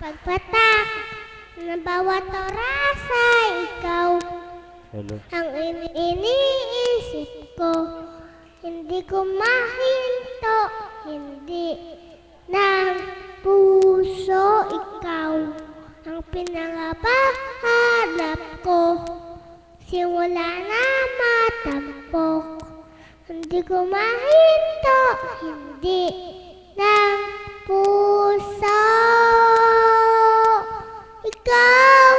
Pagpatak ng bawat oras ay ikaw ang iniisip ko. Hindi ko mahinto, hindi ng puso ikaw ang pinangapahanap ko. Simula na matampok, hindi ko mahinto, hindi ng puso. Ikaw,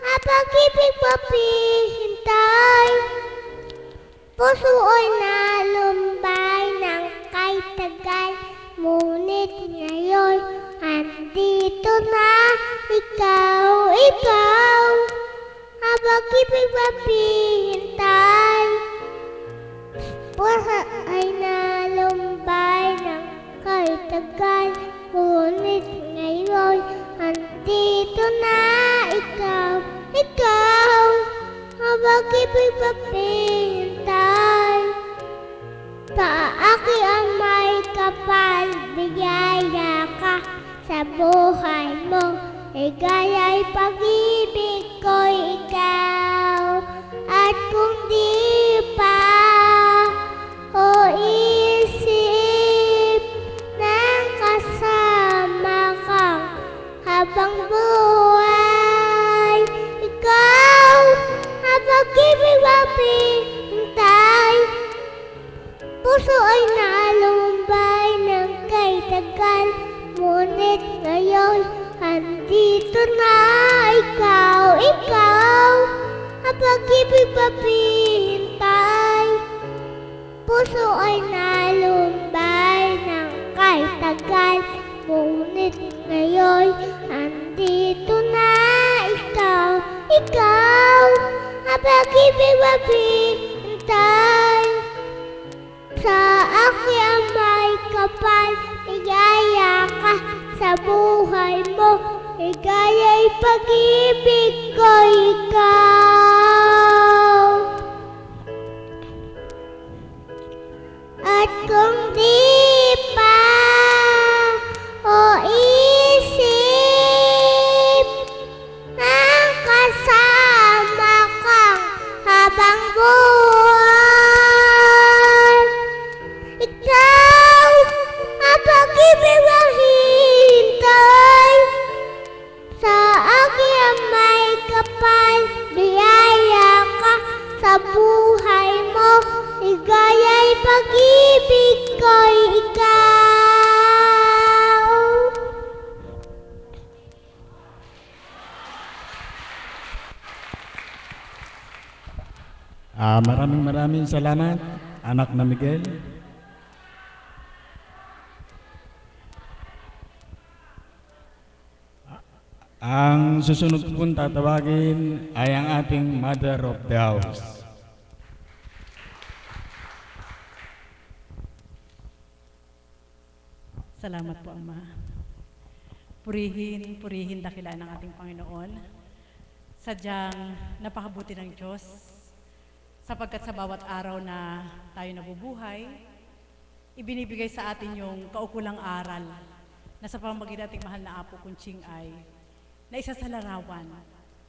ang pag-ibig papihintay. Puso ay nalumbay ng kay tagal. Ngunit ngayon, andito na ikaw, ikaw. Ang pag-ibig papihintay. Puso ay nalumbay tagal. Ngunit ngayon, andito na ikaw, ikaw. Ang pag-ibig papihintay. Paaki ang may kapal, biyaya ka sa buhay mo. Igaya'y pag-ibig ko ikaw. At kung di pa o isip habang buhay. Ikaw, ang pag-ibig mapintay. Puso ay nalumbay ng kay tagal Ngunit ngayon, andito na ikaw, ikaw Ang pag-ibig papihintay Puso ay nalumbay ng kay tagal Ngunit ngayon, andito na ikaw, ikaw Ang pag-ibig papihintay sa akin ang may kapal, ligaya ka sa buhay mo. Ligaya'y pag-ibig ko ikaw. At kung di pa isip ang kasama kang habang buwan. Ikaw ang pag-ibig ang hintay sa aking may kapal. Biyaya ka sa buhay mo, ligaya'y pag-ibig ko'y ikaw. Ah, maraming maraming salamat, anak na Miguel. Ang susunod pong tatawagin ay ang ating Mother of the House. Salamat po, Ama. Purihin, purihin dakila ng ating Panginoon. Sadyang napakabuti ng Diyos sapagkat sa bawat araw na tayo nabubuhay, ibinibigay sa atin yung kaukulang aral na sa pamagitan ating mahal na Apo Kunching ay na isa sa larawan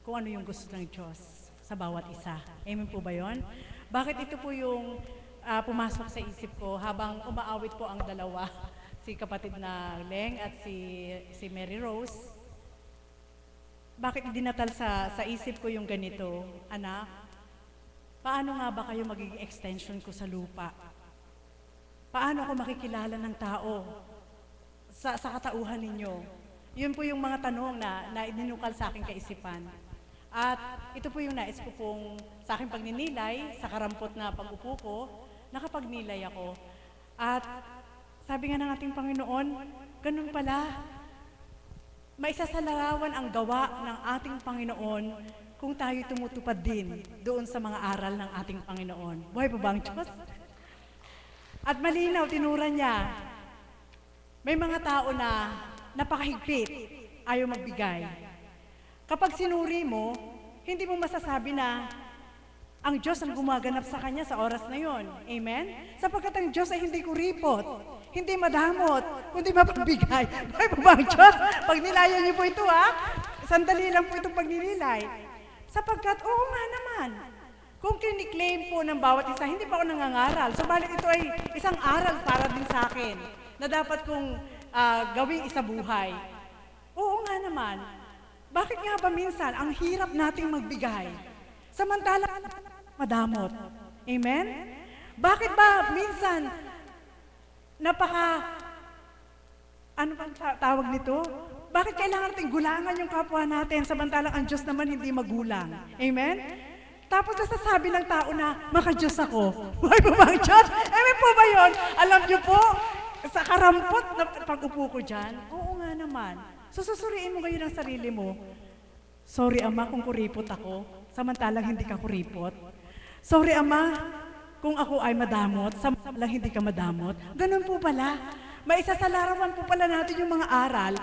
kung ano yung gusto ng Diyos sa bawat isa. Amen po ba yon? Bakit ito po yung ah, pumasok sa isip ko habang umaawit po ang dalawa, [LAUGHS] si kapatid na Leng at si, si Mary Rose. Bakit dinatal sa, sa isip ko yung ganito, anak? Paano nga ba kayo magiging extension ko sa lupa? Paano ako makikilala ng tao sa, sa katauhan ninyo? Yun po yung mga tanong na, na ininukal sa aking kaisipan. At ito po yung nais ko pong sa aking pagninilay, sa karampot na pag-upo ko, nakapagnilay ako. At sabi nga ng ating Panginoon, ganun pala, maisasalarawan ang gawa ng ating Panginoon kung tayo tumutupad din doon sa mga aral ng ating Panginoon. Buhay pa ba ang Diyos? At malinaw, tinura niya, may mga tao na napakahigpit, ayaw magbigay. Kapag sinuri mo, hindi mo masasabi na ang Diyos ang gumaganap sa kanya sa oras na yon. Amen? Sapagkat ang Diyos ay hindi kuripot, hindi madamot, kundi mapagbigay. [LAUGHS] Ay, ba ang Diyos? Pag nilayan niyo po ito, ha? Sandali lang po itong pagninilay. Sapagkat, oo nga naman, kung kiniklaim po ng bawat isa, hindi pa ako nangangaral. Subalit ito ay isang aral para din sa akin na dapat kong ah, gawing isa buhay. Oo nga naman. Bakit nga ba minsan ang hirap nating magbigay? Samantala, madamot. Amen? Bakit ba minsan napaka ano bang ta- tawag nito? Bakit kailangan natin gulangan yung kapwa natin samantalang ang Diyos naman hindi magulang? Amen? Tapos nasasabi ng tao na, maka-Diyos ako. [LAUGHS] Buhay po ba ang Diyos? Amen po ba yun? Alam niyo po, sa karampot na pag-upo ko dyan, oo nga naman. So susuriin mo ngayon ang sarili mo. Sorry ama kung kuripot ako, samantalang hindi ka kuripot. Sorry ama kung ako ay madamot, samantalang hindi ka madamot. Ganun po pala. May isa sa larawan po pala natin yung mga aral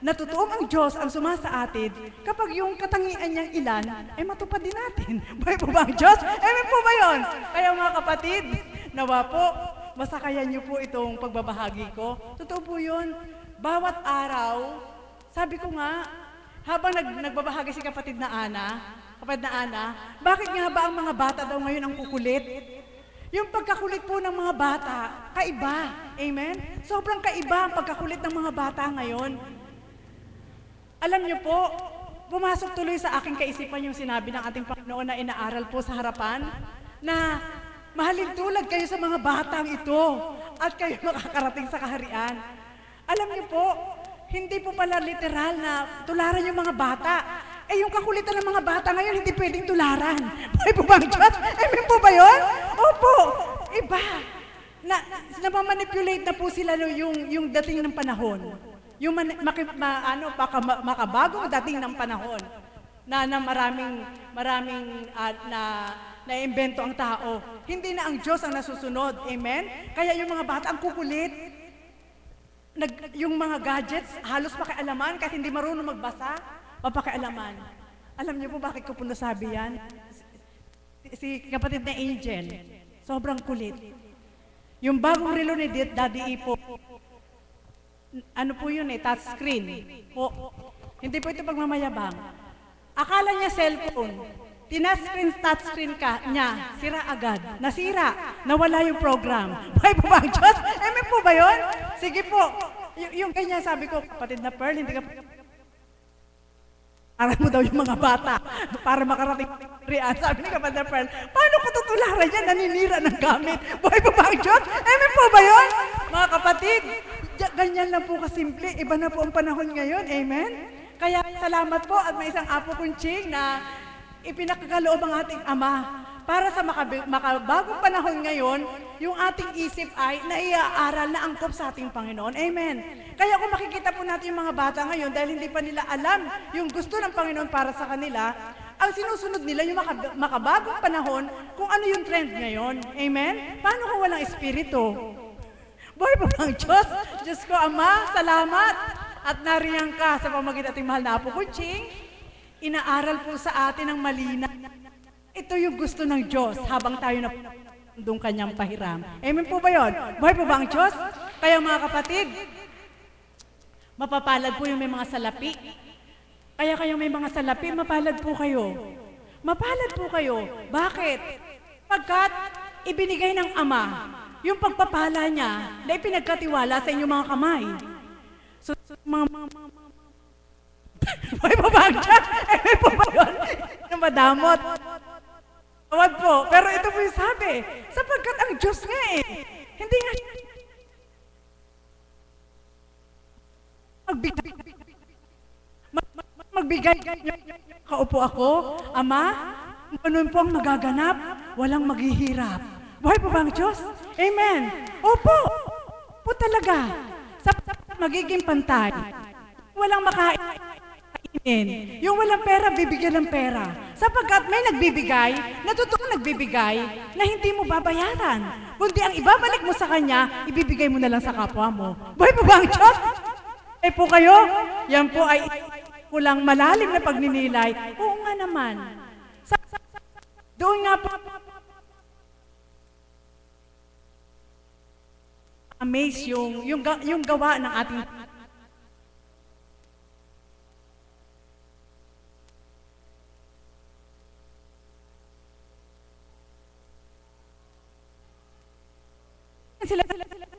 na totoong ang Diyos ang sumasa atin kapag yung katangian niyang ilan ay matupad din natin. [LAUGHS] Buhay po ba ang Diyos? Amen po ba yun? Kaya mga kapatid, nawa po, masakayan niyo po itong pagbabahagi ko. Totoo po yun. Bawat araw, sabi ko nga, habang nag, nagbabahagi si kapatid na Ana, kapatid na Ana, bakit nga ba ang mga bata daw ngayon ang kukulit? Yung pagkakulit po ng mga bata, kaiba. Amen? Sobrang kaiba ang pagkakulit ng mga bata ngayon. Alam niyo po, pumasok tuloy sa aking kaisipan yung sinabi ng ating Panginoon na inaaral po sa harapan na mahalin tulad kayo sa mga batang ito at kayo [LAUGHS] makakarating sa kaharian. Alam niyo po, hindi po pala literal na tularan yung mga bata. Eh, yung kakulitan ng mga bata ngayon, hindi pwedeng tularan. [LAUGHS] Buhay po ba ang Diyos? Amen po ba yun? Opo, iba. Na, na, namamanipulate na po sila no, yung, yung dating ng panahon. Yung man, maki, ma, ano, baka, ma- makabagong dating ng panahon na, na maraming, maraming ah, na, na-invento ang tao. Hindi na ang Diyos ang nasusunod. Amen? Kaya yung mga bata ang kukulit. Nag, yung mga gadgets, halos pakialaman kahit hindi marunong magbasa, papakialaman. Alam niyo po bakit ko po nasabi yan? Si, kapatid na Angel, sobrang kulit. Yung bagong relo ni Daddy Ipo, ano po yun eh, touchscreen. Po, hindi po ito pagmamayabang. Akala niya cellphone. Tinouchscreen, touchscreen ka niya, sira agad. Nasira, nawala yung program. [LAUGHS] Buhay po ba ang Diyos? Amen po ba yun? Sige po. Y- yung ganyan sabi ko, kapatid na Pearl, hindi ka Aral mo daw yung mga bata para makarating riyan. Sabi ni Kapatid Pearl, paano ko tutularan yan? Naninira ng gamit. Buhay pa ba ang Diyos? Amen po ba yun? Mga kapatid, ganyan lang po kasimple. Iba na po ang panahon ngayon. Amen? Kaya salamat po at may isang apo kunching na ipinakakaloob ang ating Ama para sa makabagong panahon ngayon, yung ating isip ay naiaaral na angkop sa ating Panginoon. Amen. Kaya kung makikita po natin yung mga bata ngayon, dahil hindi pa nila alam yung gusto ng Panginoon para sa kanila, ang sinusunod nila yung makab- makabagong panahon kung ano yung trend ngayon. Amen? Paano kung walang espiritu? Buhay pa bang Diyos? Diyos ko, Ama, salamat. At nariyan ka sa pamagitan ating mahal na Apo Kuching. Inaaral po sa atin ng malina. Ito yung gusto ng Diyos habang tayo na doon kanyang pahiram. Amen po ba yun? Buhay po ba ang Diyos? Kaya mga kapatid, mapapalad po yung may mga salapi. Kaya kayo may mga salapi, mapalad po kayo. Mapalad po kayo. Bakit? Pagkat ibinigay ng Ama yung pagpapala niya na ipinagkatiwala sa inyong mga kamay. So, so mga, mga, mga, mga, [LAUGHS] may babagya. Eh, may po ba yun? Yung madamot. Tawad po. Pero ito po yung sabi. Sapagkat ang Diyos nga eh. Hindi nga magbigay. Mag- mag- Magbigay. Kaupo ako, Ama, ganun po ang magaganap, walang maghihirap. Buhay po ba ang Diyos? Amen. Opo. Po talaga. Sa, sa magiging pantay. Walang makainin. Yung walang pera, bibigyan ng pera. Sapagkat may nagbibigay, na totoong nagbibigay, na hindi mo babayaran. Kundi ang ibabalik mo sa kanya, ibibigay mo na lang sa kapwa mo. Buhay po ba ang Diyos? Eh po kayo, yan po ay kulang malalim na pagninilay. Oo nga naman. Doon nga po, amaze yung, yung, yung gawa ng ating sila, sila, sila,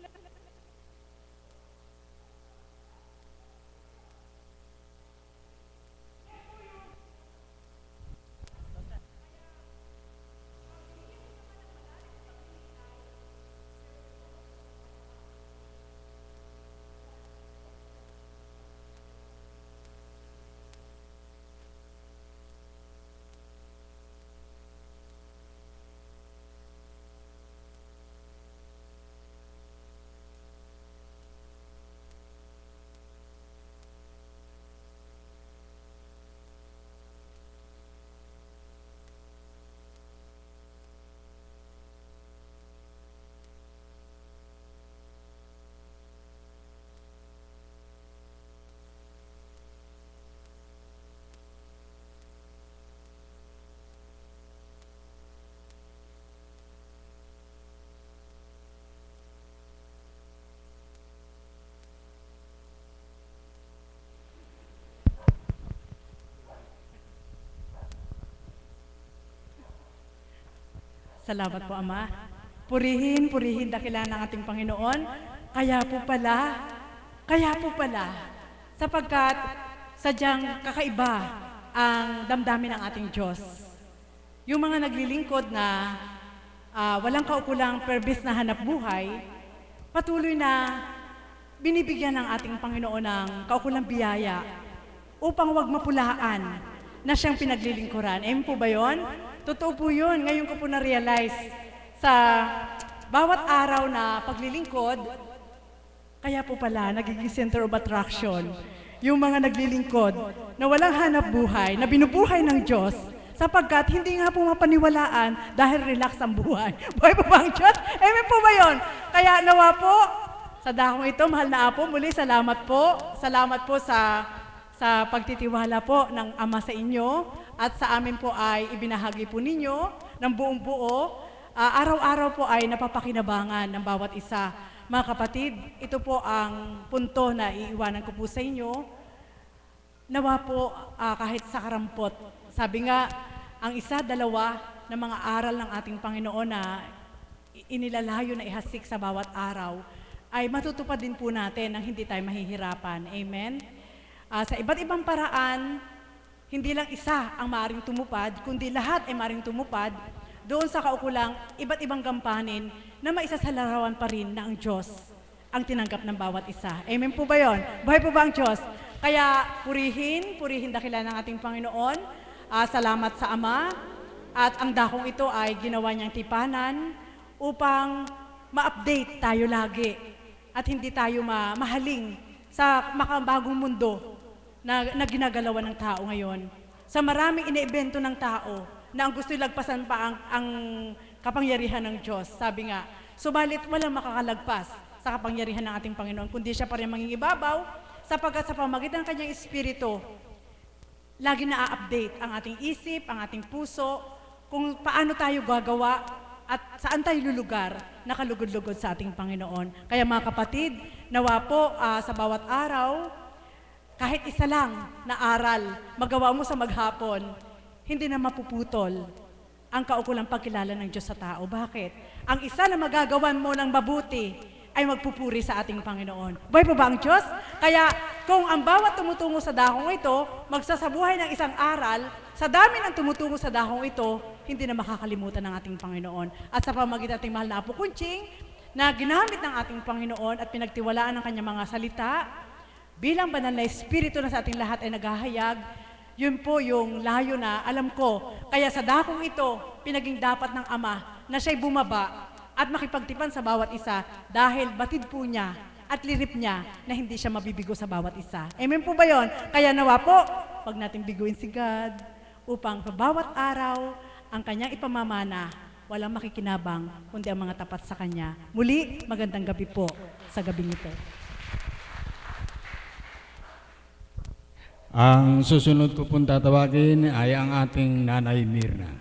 Salamat po, Ama. Purihin, purihin dakilan ng ating Panginoon. Kaya po pala, kaya po pala, sapagkat sadyang kakaiba ang damdamin ng ating Diyos. Yung mga naglilingkod na ah, walang kaukulang perbis na hanap buhay, patuloy na binibigyan ng ating Panginoon ng kaukulang biyaya upang wag mapulaan na siyang pinaglilingkuran. Amen po ba yun? Totoo po yun. Ngayon ko po na-realize sa bawat araw na paglilingkod, kaya po pala nagiging center of attraction yung mga naglilingkod na walang hanap buhay, na binubuhay ng Diyos, sapagkat hindi nga po mapaniwalaan dahil relax ang buhay. [LAUGHS] Buhay po ba ang Diyos? Amen po ba yun? Kaya nawa po, sa dahong ito, mahal na Apo, muli salamat po. Salamat po sa sa pagtitiwala po ng Ama sa inyo at sa amin po ay ibinahagi po ninyo ng buong buo. Ah, araw-araw po ay napapakinabangan ng bawat isa. Mga kapatid, ito po ang punto na iiwanan ko po sa inyo. Nawa po ah, kahit sa karampot. Sabi nga, ang isa, dalawa na mga aral ng ating Panginoon na inilalayo na ihasik sa bawat araw, ay matutupad din po natin nang hindi tayo mahihirapan. Amen? Ah, sa iba't ibang paraan, hindi lang isa ang maaaring tumupad, kundi lahat ay maaaring tumupad doon sa kaukulang iba't ibang gampanin na maisasalarawan pa rin na ang Diyos ang tinanggap ng bawat isa. Amen po ba yon? Buhay po ba ang Diyos? Kaya purihin, purihin dakilan ng ating Panginoon. Ah, salamat sa Ama, At ang dakong ito ay ginawa niyang tipanan upang ma-update tayo lagi at hindi tayo ma- mahaling sa makabagong mundo na, na ginagalawan ng tao ngayon. Sa maraming iniebento ng tao na ang gusto lagpasan pa ang, ang kapangyarihan ng Diyos. Sabi nga, subalit walang makakalagpas sa kapangyarihan ng ating Panginoon, kundi siya pa rin mangingibabaw sapagkat sa pamagitan ng kanyang espiritu, lagi na update ang ating isip, ang ating puso, kung paano tayo gagawa at saan tayo lulugar na kalugod-lugod sa ating Panginoon. Kaya mga kapatid, nawa po ah, sa bawat araw, kahit isa lang na aral, magawa mo sa maghapon, hindi na mapuputol ang kaukulang pagkilala ng Diyos sa tao. Bakit? Ang isa na magagawan mo ng mabuti ay magpupuri sa ating Panginoon. Buhay po ba ang Diyos? Kaya kung ang bawat tumutungo sa dahong ito, magsasabuhay ng isang aral, sa dami ng tumutungo sa dahong ito, hindi na makakalimutan ng ating Panginoon. At sa pamagitan ng ating mahal na Apo Kunching, na ginamit ng ating Panginoon at pinagtiwalaan ng kanyang mga salita, bilang banal na espiritu na sa ating lahat ay naghahayag, yun po yung layo na alam ko. Kaya sa dakong ito, pinaging dapat ng Ama na siya'y bumaba at makipagtipan sa bawat isa dahil batid po niya at lirip niya na hindi siya mabibigo sa bawat isa. Amen po ba yon? Kaya nawa po, wag natin biguin si God upang sa bawat araw, ang kanyang ipamamana, walang makikinabang, kundi ang mga tapat sa kanya. Muli, magandang gabi po sa gabing ito. Ang susunod ko pong tatawagin ay ang ating Nanay Mirna.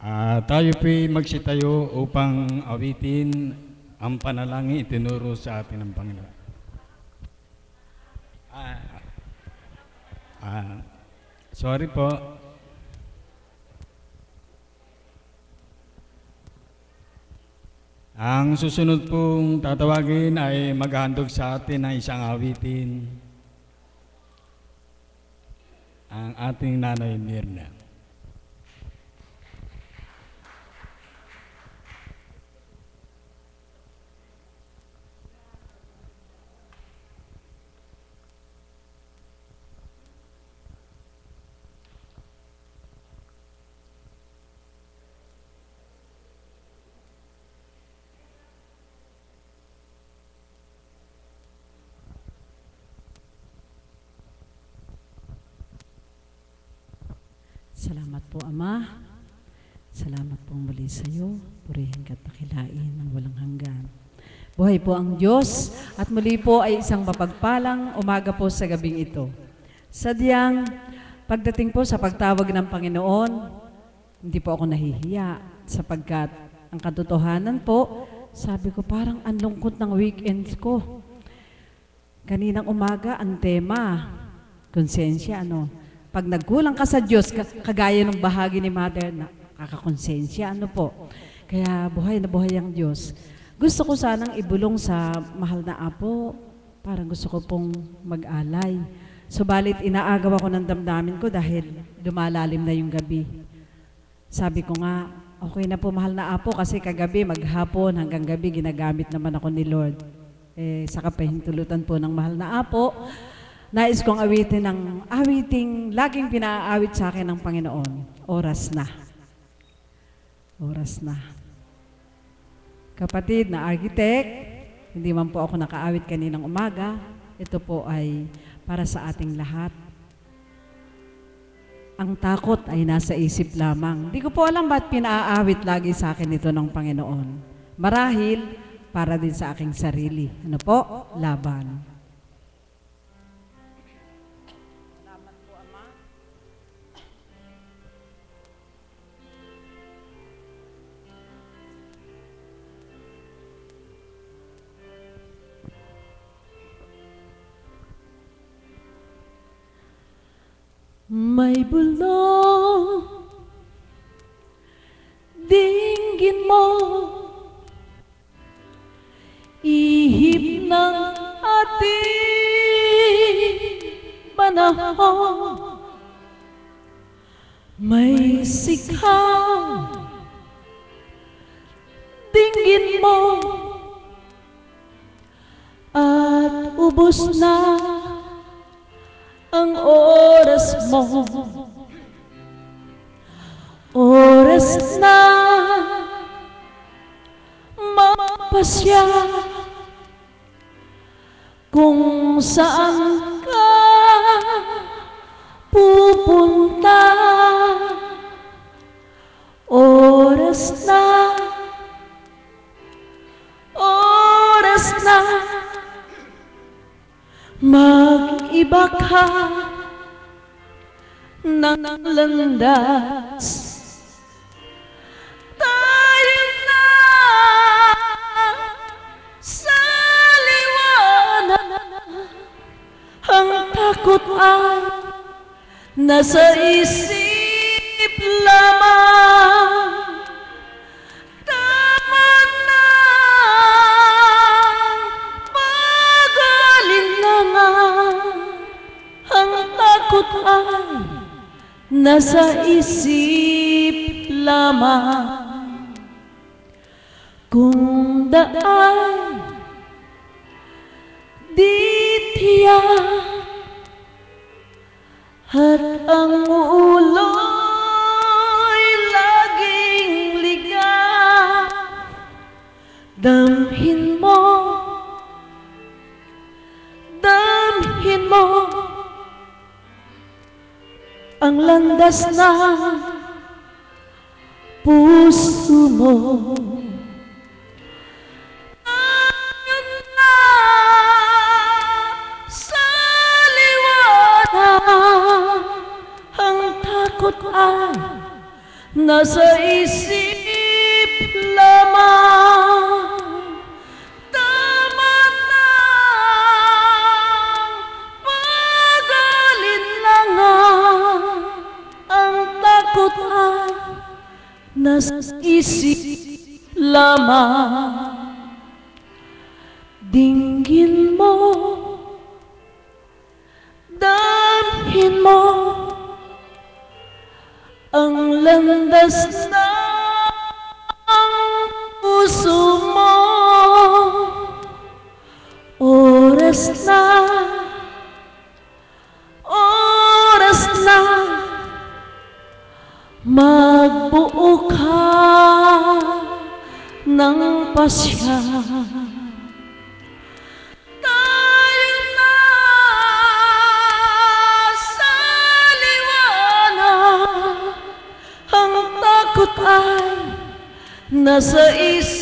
Ah, tayo po'y magsitayo upang awitin ang panalangin itinuro sa atin ng Panginoon. Ah, ah, sorry po. Ang susunod pong tatawagin ay maghandog sa atin ng isang awitin. Ang ating nanay Mirna. Salamat po, Ama. Salamat po muli sa iyo. Purihin ka at pakilain ng walang hanggan. Buhay po ang Diyos at muli po ay isang mapagpalang umaga po sa gabing ito. Sadyang pagdating po sa pagtawag ng Panginoon, hindi po ako nahihiya sapagkat ang katotohanan po, sabi ko parang ang lungkot ng weekends ko. Kaninang umaga, ang tema, konsensya, ano. Pag nagkulang ka sa Diyos, ka- kagaya ng bahagi ni Mother, na kakakonsensya, ano po. Kaya buhay na buhay ang Diyos. Gusto ko sanang ibulong sa mahal na apo, parang gusto ko pong mag-alay. Subalit inaagaw ako ng damdamin ko dahil lumalalim na yung gabi. Sabi ko nga, okay na po mahal na apo kasi kagabi, maghapon hanggang gabi ginagamit naman ako ni Lord. Eh, sa kapahintulutan po ng mahal na apo, nais kong awitin ng awiting laging pinaawit sa akin ng Panginoon. Oras na. Oras na. Kapatid na architect, hindi man po ako nakaawit kaninang umaga, ito po ay para sa ating lahat. Ang takot ay nasa isip lamang. Di ko po alam ba't pinaaawit lagi sa akin ito ng Panginoon. Marahil, para din sa aking sarili. Ano po? Laban. May bulong Dinggin mo. Ihip ng ating panahon. May sikhang. Dinggin mo. At ubos na ang oras mo. Oras na. Mapasya. Kung saan mag-iba ka ng landas. Tayo na sa liwanag ang takot ay nasa isip nasa isip lamang Kung daan di tiyak at ang Landas na puso mo nasa isip lamang. Dinggin mo Damhin mo Ang landas ang puso mo. Oras na Magbuo ka ng pasya. Tayo sa liwanag Ang takot ay nasa isip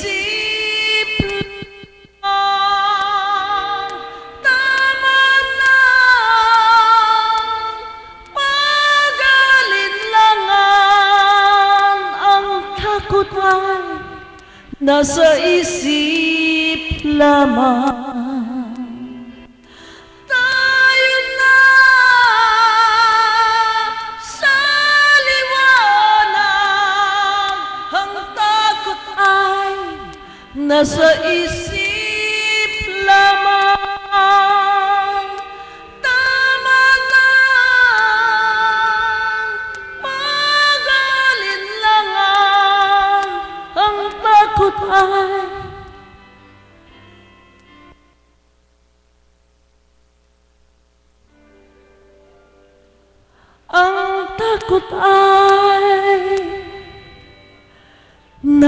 nasa isip lamang. Tayo na sa liwanag. Ang nasa isip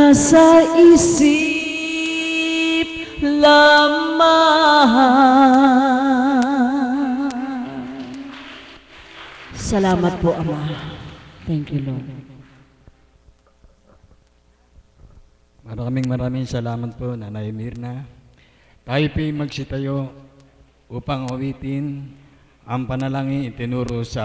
nasa isip lamang. Salamat po, Ama. Thank you, Lord. Maraming maraming salamat po, Nanay Mirna. Tayo po'y magsitayo upang awitin ang panalangin itinuro sa